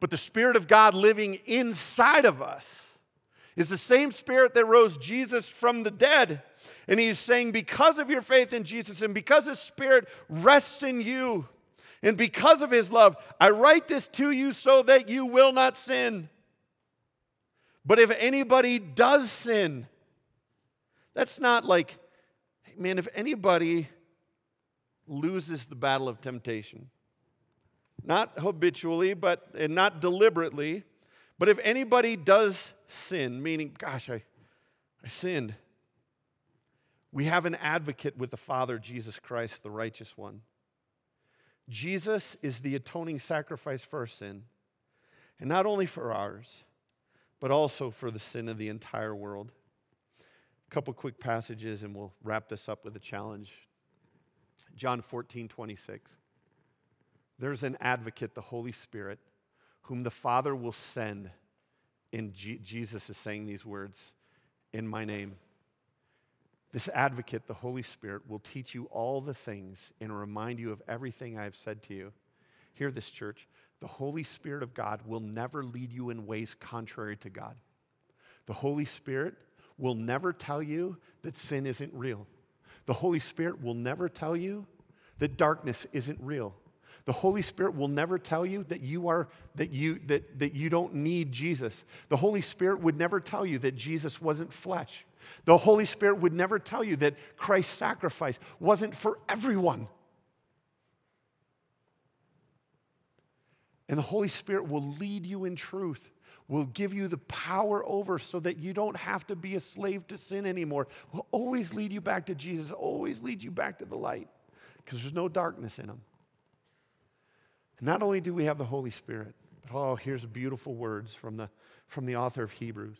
But the Spirit of God living inside of us is the same Spirit that rose Jesus from the dead. And he's saying, because of your faith in Jesus and because his Spirit rests in you, and because of his love, I write this to you so that you will not sin. But if anybody does sin, that's not like, man, if anybody loses the battle of temptation, not habitually, but and not deliberately, but if anybody does sin, meaning, gosh, I, I sinned, we have an advocate with the Father, Jesus Christ, the righteous one. Jesus is the atoning sacrifice for our sin, and not only for ours, but also for the sin of the entire world. A couple quick passages, and we'll wrap this up with a challenge. John 14, 26. There's an advocate, the Holy Spirit, whom the Father will send. And G- Jesus is saying these words in my name. This advocate, the Holy Spirit, will teach you all the things and remind you of everything I have said to you. Hear this, church. The Holy Spirit of God will never lead you in ways contrary to God. The Holy Spirit will never tell you that sin isn't real. The Holy Spirit will never tell you that darkness isn't real. The Holy Spirit will never tell you that you are that you that, that you don't need Jesus. The Holy Spirit would never tell you that Jesus wasn't flesh. The Holy Spirit would never tell you that Christ's sacrifice wasn't for everyone. And the Holy Spirit will lead you in truth, will give you the power over so that you don't have to be a slave to sin anymore. Will always lead you back to Jesus, always lead you back to the light because there's no darkness in him. Not only do we have the Holy Spirit, but oh, here's beautiful words from the, from the author of Hebrews.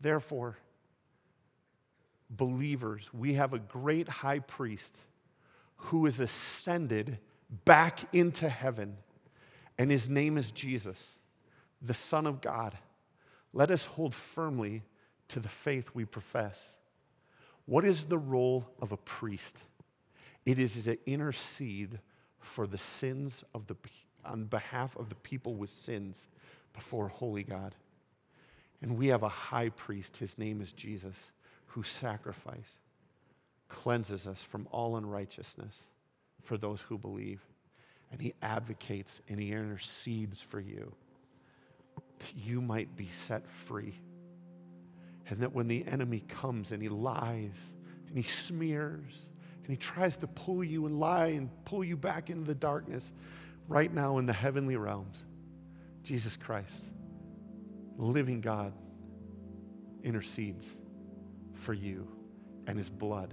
Therefore, believers, we have a great high priest who is ascended back into heaven, and his name is Jesus, the Son of God. Let us hold firmly to the faith we profess. What is the role of a priest? It is to intercede for the sins of the on behalf of the people with sins before holy God. And we have a high priest, his name is Jesus, who sacrifice cleanses us from all unrighteousness for those who believe. And he advocates and he intercedes for you that you might be set free. And that when the enemy comes and he lies and he smears and he tries to pull you and lie and pull you back into the darkness right now in the heavenly realms. Jesus Christ, living God, intercedes for you, and his blood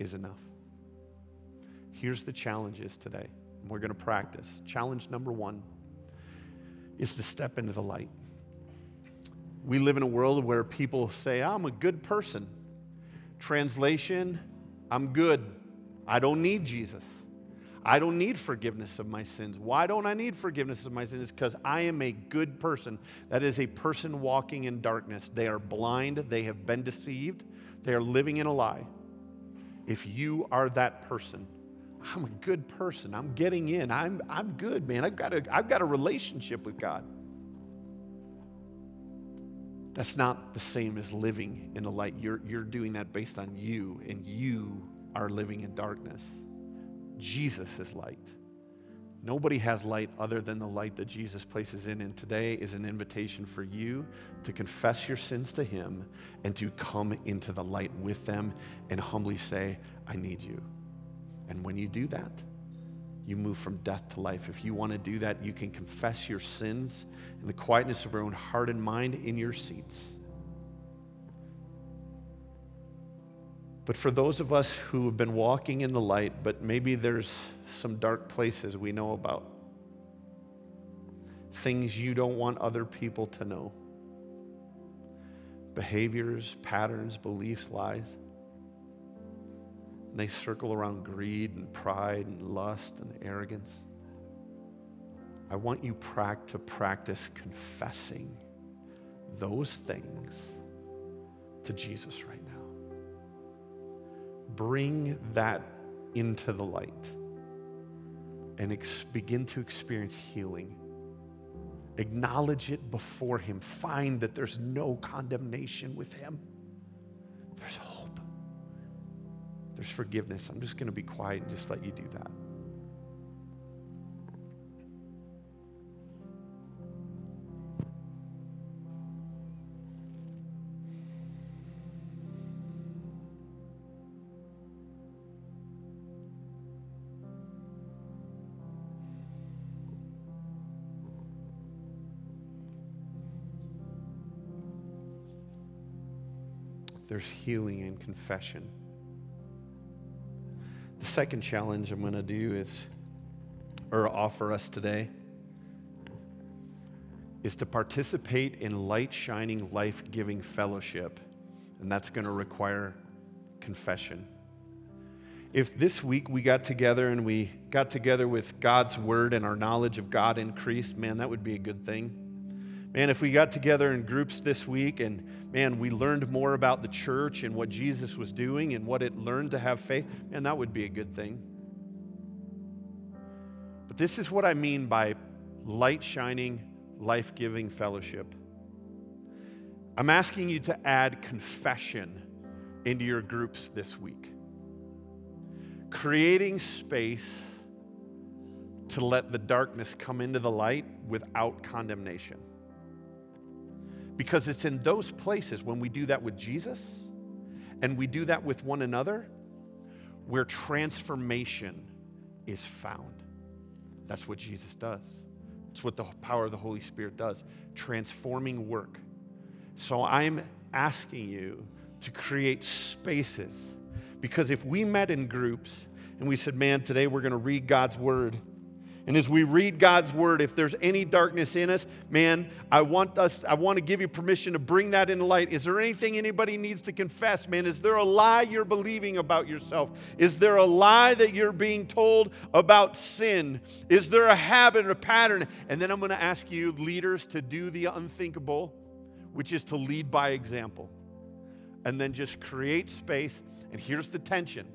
is enough. Here's the challenges today. We're going to practice. Challenge number one is to step into the light. We live in a world where people say, I'm a good person. Translation, I'm good. I don't need Jesus. I don't need forgiveness of my sins. Why don't I need forgiveness of my sins? Because I am a good person. That is a person walking in darkness. They are blind. They have been deceived. They are living in a lie. If you are that person, I'm a good person. I'm getting in. I'm, I'm good, man. I've got, a, I've got a relationship with God. That's not the same as living in the light. You're, you're doing that based on you, and you are living in darkness. Jesus is light. Nobody has light other than the light that Jesus places in. And today is an invitation for you to confess your sins to Him and to come into the light with them and humbly say, I need you. And when you do that, you move from death to life. If you want to do that, you can confess your sins in the quietness of your own heart and mind in your seats. But for those of us who have been walking in the light, but maybe there's some dark places we know about, things you don't want other people to know, behaviors, patterns, beliefs, lies. And they circle around greed and pride and lust and arrogance. I want you to practice confessing those things to Jesus right bring that into the light and ex- begin to experience healing. Acknowledge it before Him. Find that there's no condemnation with Him. There's hope. There's forgiveness. I'm just going to be quiet and just let you do that. There's healing in confession. The second challenge I'm going to do is, or offer us today, is to participate in light shining, life giving fellowship. And that's going to require confession. If this week we got together and we got together with God's word and our knowledge of God increased, man, that would be a good thing. Man, if we got together in groups this week and, man, we learned more about the church and what Jesus was doing and what it learned to have faith, man, that would be a good thing. But this is what I mean by light shining, life giving fellowship. I'm asking you to add confession into your groups this week. Creating space to let the darkness come into the light without condemnation. Because it's in those places when we do that with Jesus and we do that with one another where transformation is found. That's what Jesus does. It's what the power of the Holy Spirit does transforming work. So I'm asking you to create spaces because if we met in groups and we said, man, today we're going to read God's word and as we read God's word, if there's any darkness in us, man, I want us, I want to give you permission to bring that into light. Is there anything anybody needs to confess, man? Is there a lie you're believing about yourself? Is there a lie that you're being told about sin? Is there a habit or a pattern? And then I'm going to ask you, leaders, to do the unthinkable, which is to lead by example. And then just create space. And here's the tension.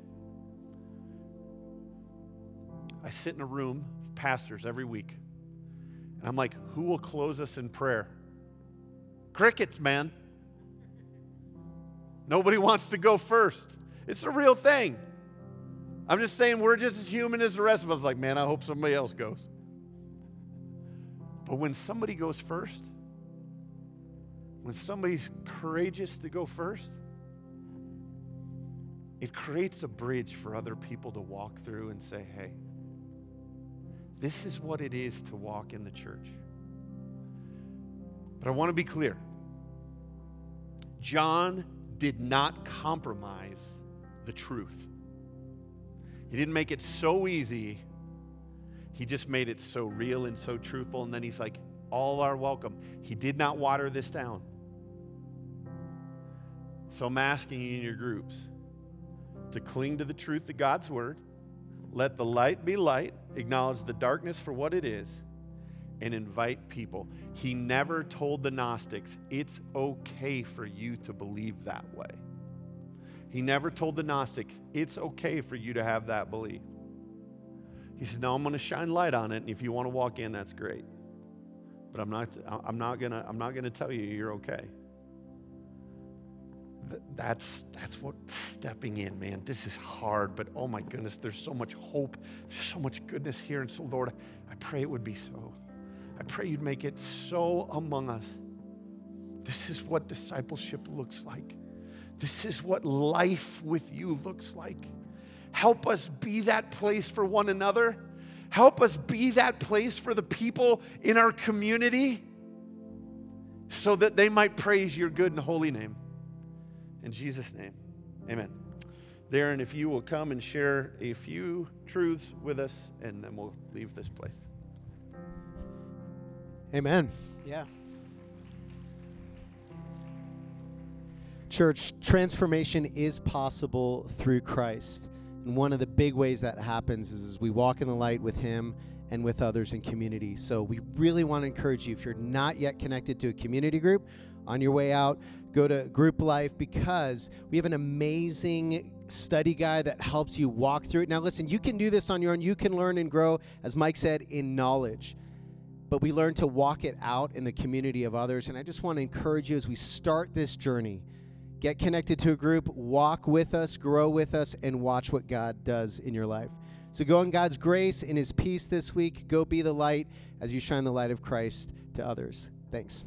I sit in a room pastors every week. And I'm like, who will close us in prayer? Crickets, man. Nobody wants to go first. It's a real thing. I'm just saying we're just as human as the rest of us. Like, man, I hope somebody else goes. But when somebody goes first, when somebody's courageous to go first, it creates a bridge for other people to walk through and say, hey, this is what it is to walk in the church. But I want to be clear John did not compromise the truth. He didn't make it so easy, he just made it so real and so truthful. And then he's like, All are welcome. He did not water this down. So I'm asking you in your groups to cling to the truth of God's word let the light be light, acknowledge the darkness for what it is, and invite people. He never told the Gnostics, it's okay for you to believe that way. He never told the Gnostic, it's okay for you to have that belief. He said, No, I'm going to shine light on it, and if you want to walk in, that's great. But I'm not, I'm not going to I'm not going to tell you you're okay that's that's what stepping in man. This is hard but oh my goodness there's so much hope so much goodness here. And so lord i pray it would be so. I pray you'd make it so among us. This is what discipleship looks like. This is what life with you looks like. Help us be that place for one another. Help us be that place for the people in our community so that they might praise your good and holy name in Jesus' name, amen. Darren, if you will come and share a few truths with us, and then we'll leave this place. Amen. Yeah. Church, transformation is possible through Christ. And one of the big ways that happens is as we walk in the light with Him and with others in community. So we really want to encourage you if you're not yet connected to a community group, on your way out, go to Group Life because we have an amazing study guide that helps you walk through it. Now, listen, you can do this on your own. You can learn and grow, as Mike said, in knowledge. But we learn to walk it out in the community of others. And I just want to encourage you as we start this journey, get connected to a group, walk with us, grow with us, and watch what God does in your life. So go in God's grace and His peace this week. Go be the light as you shine the light of Christ to others. Thanks.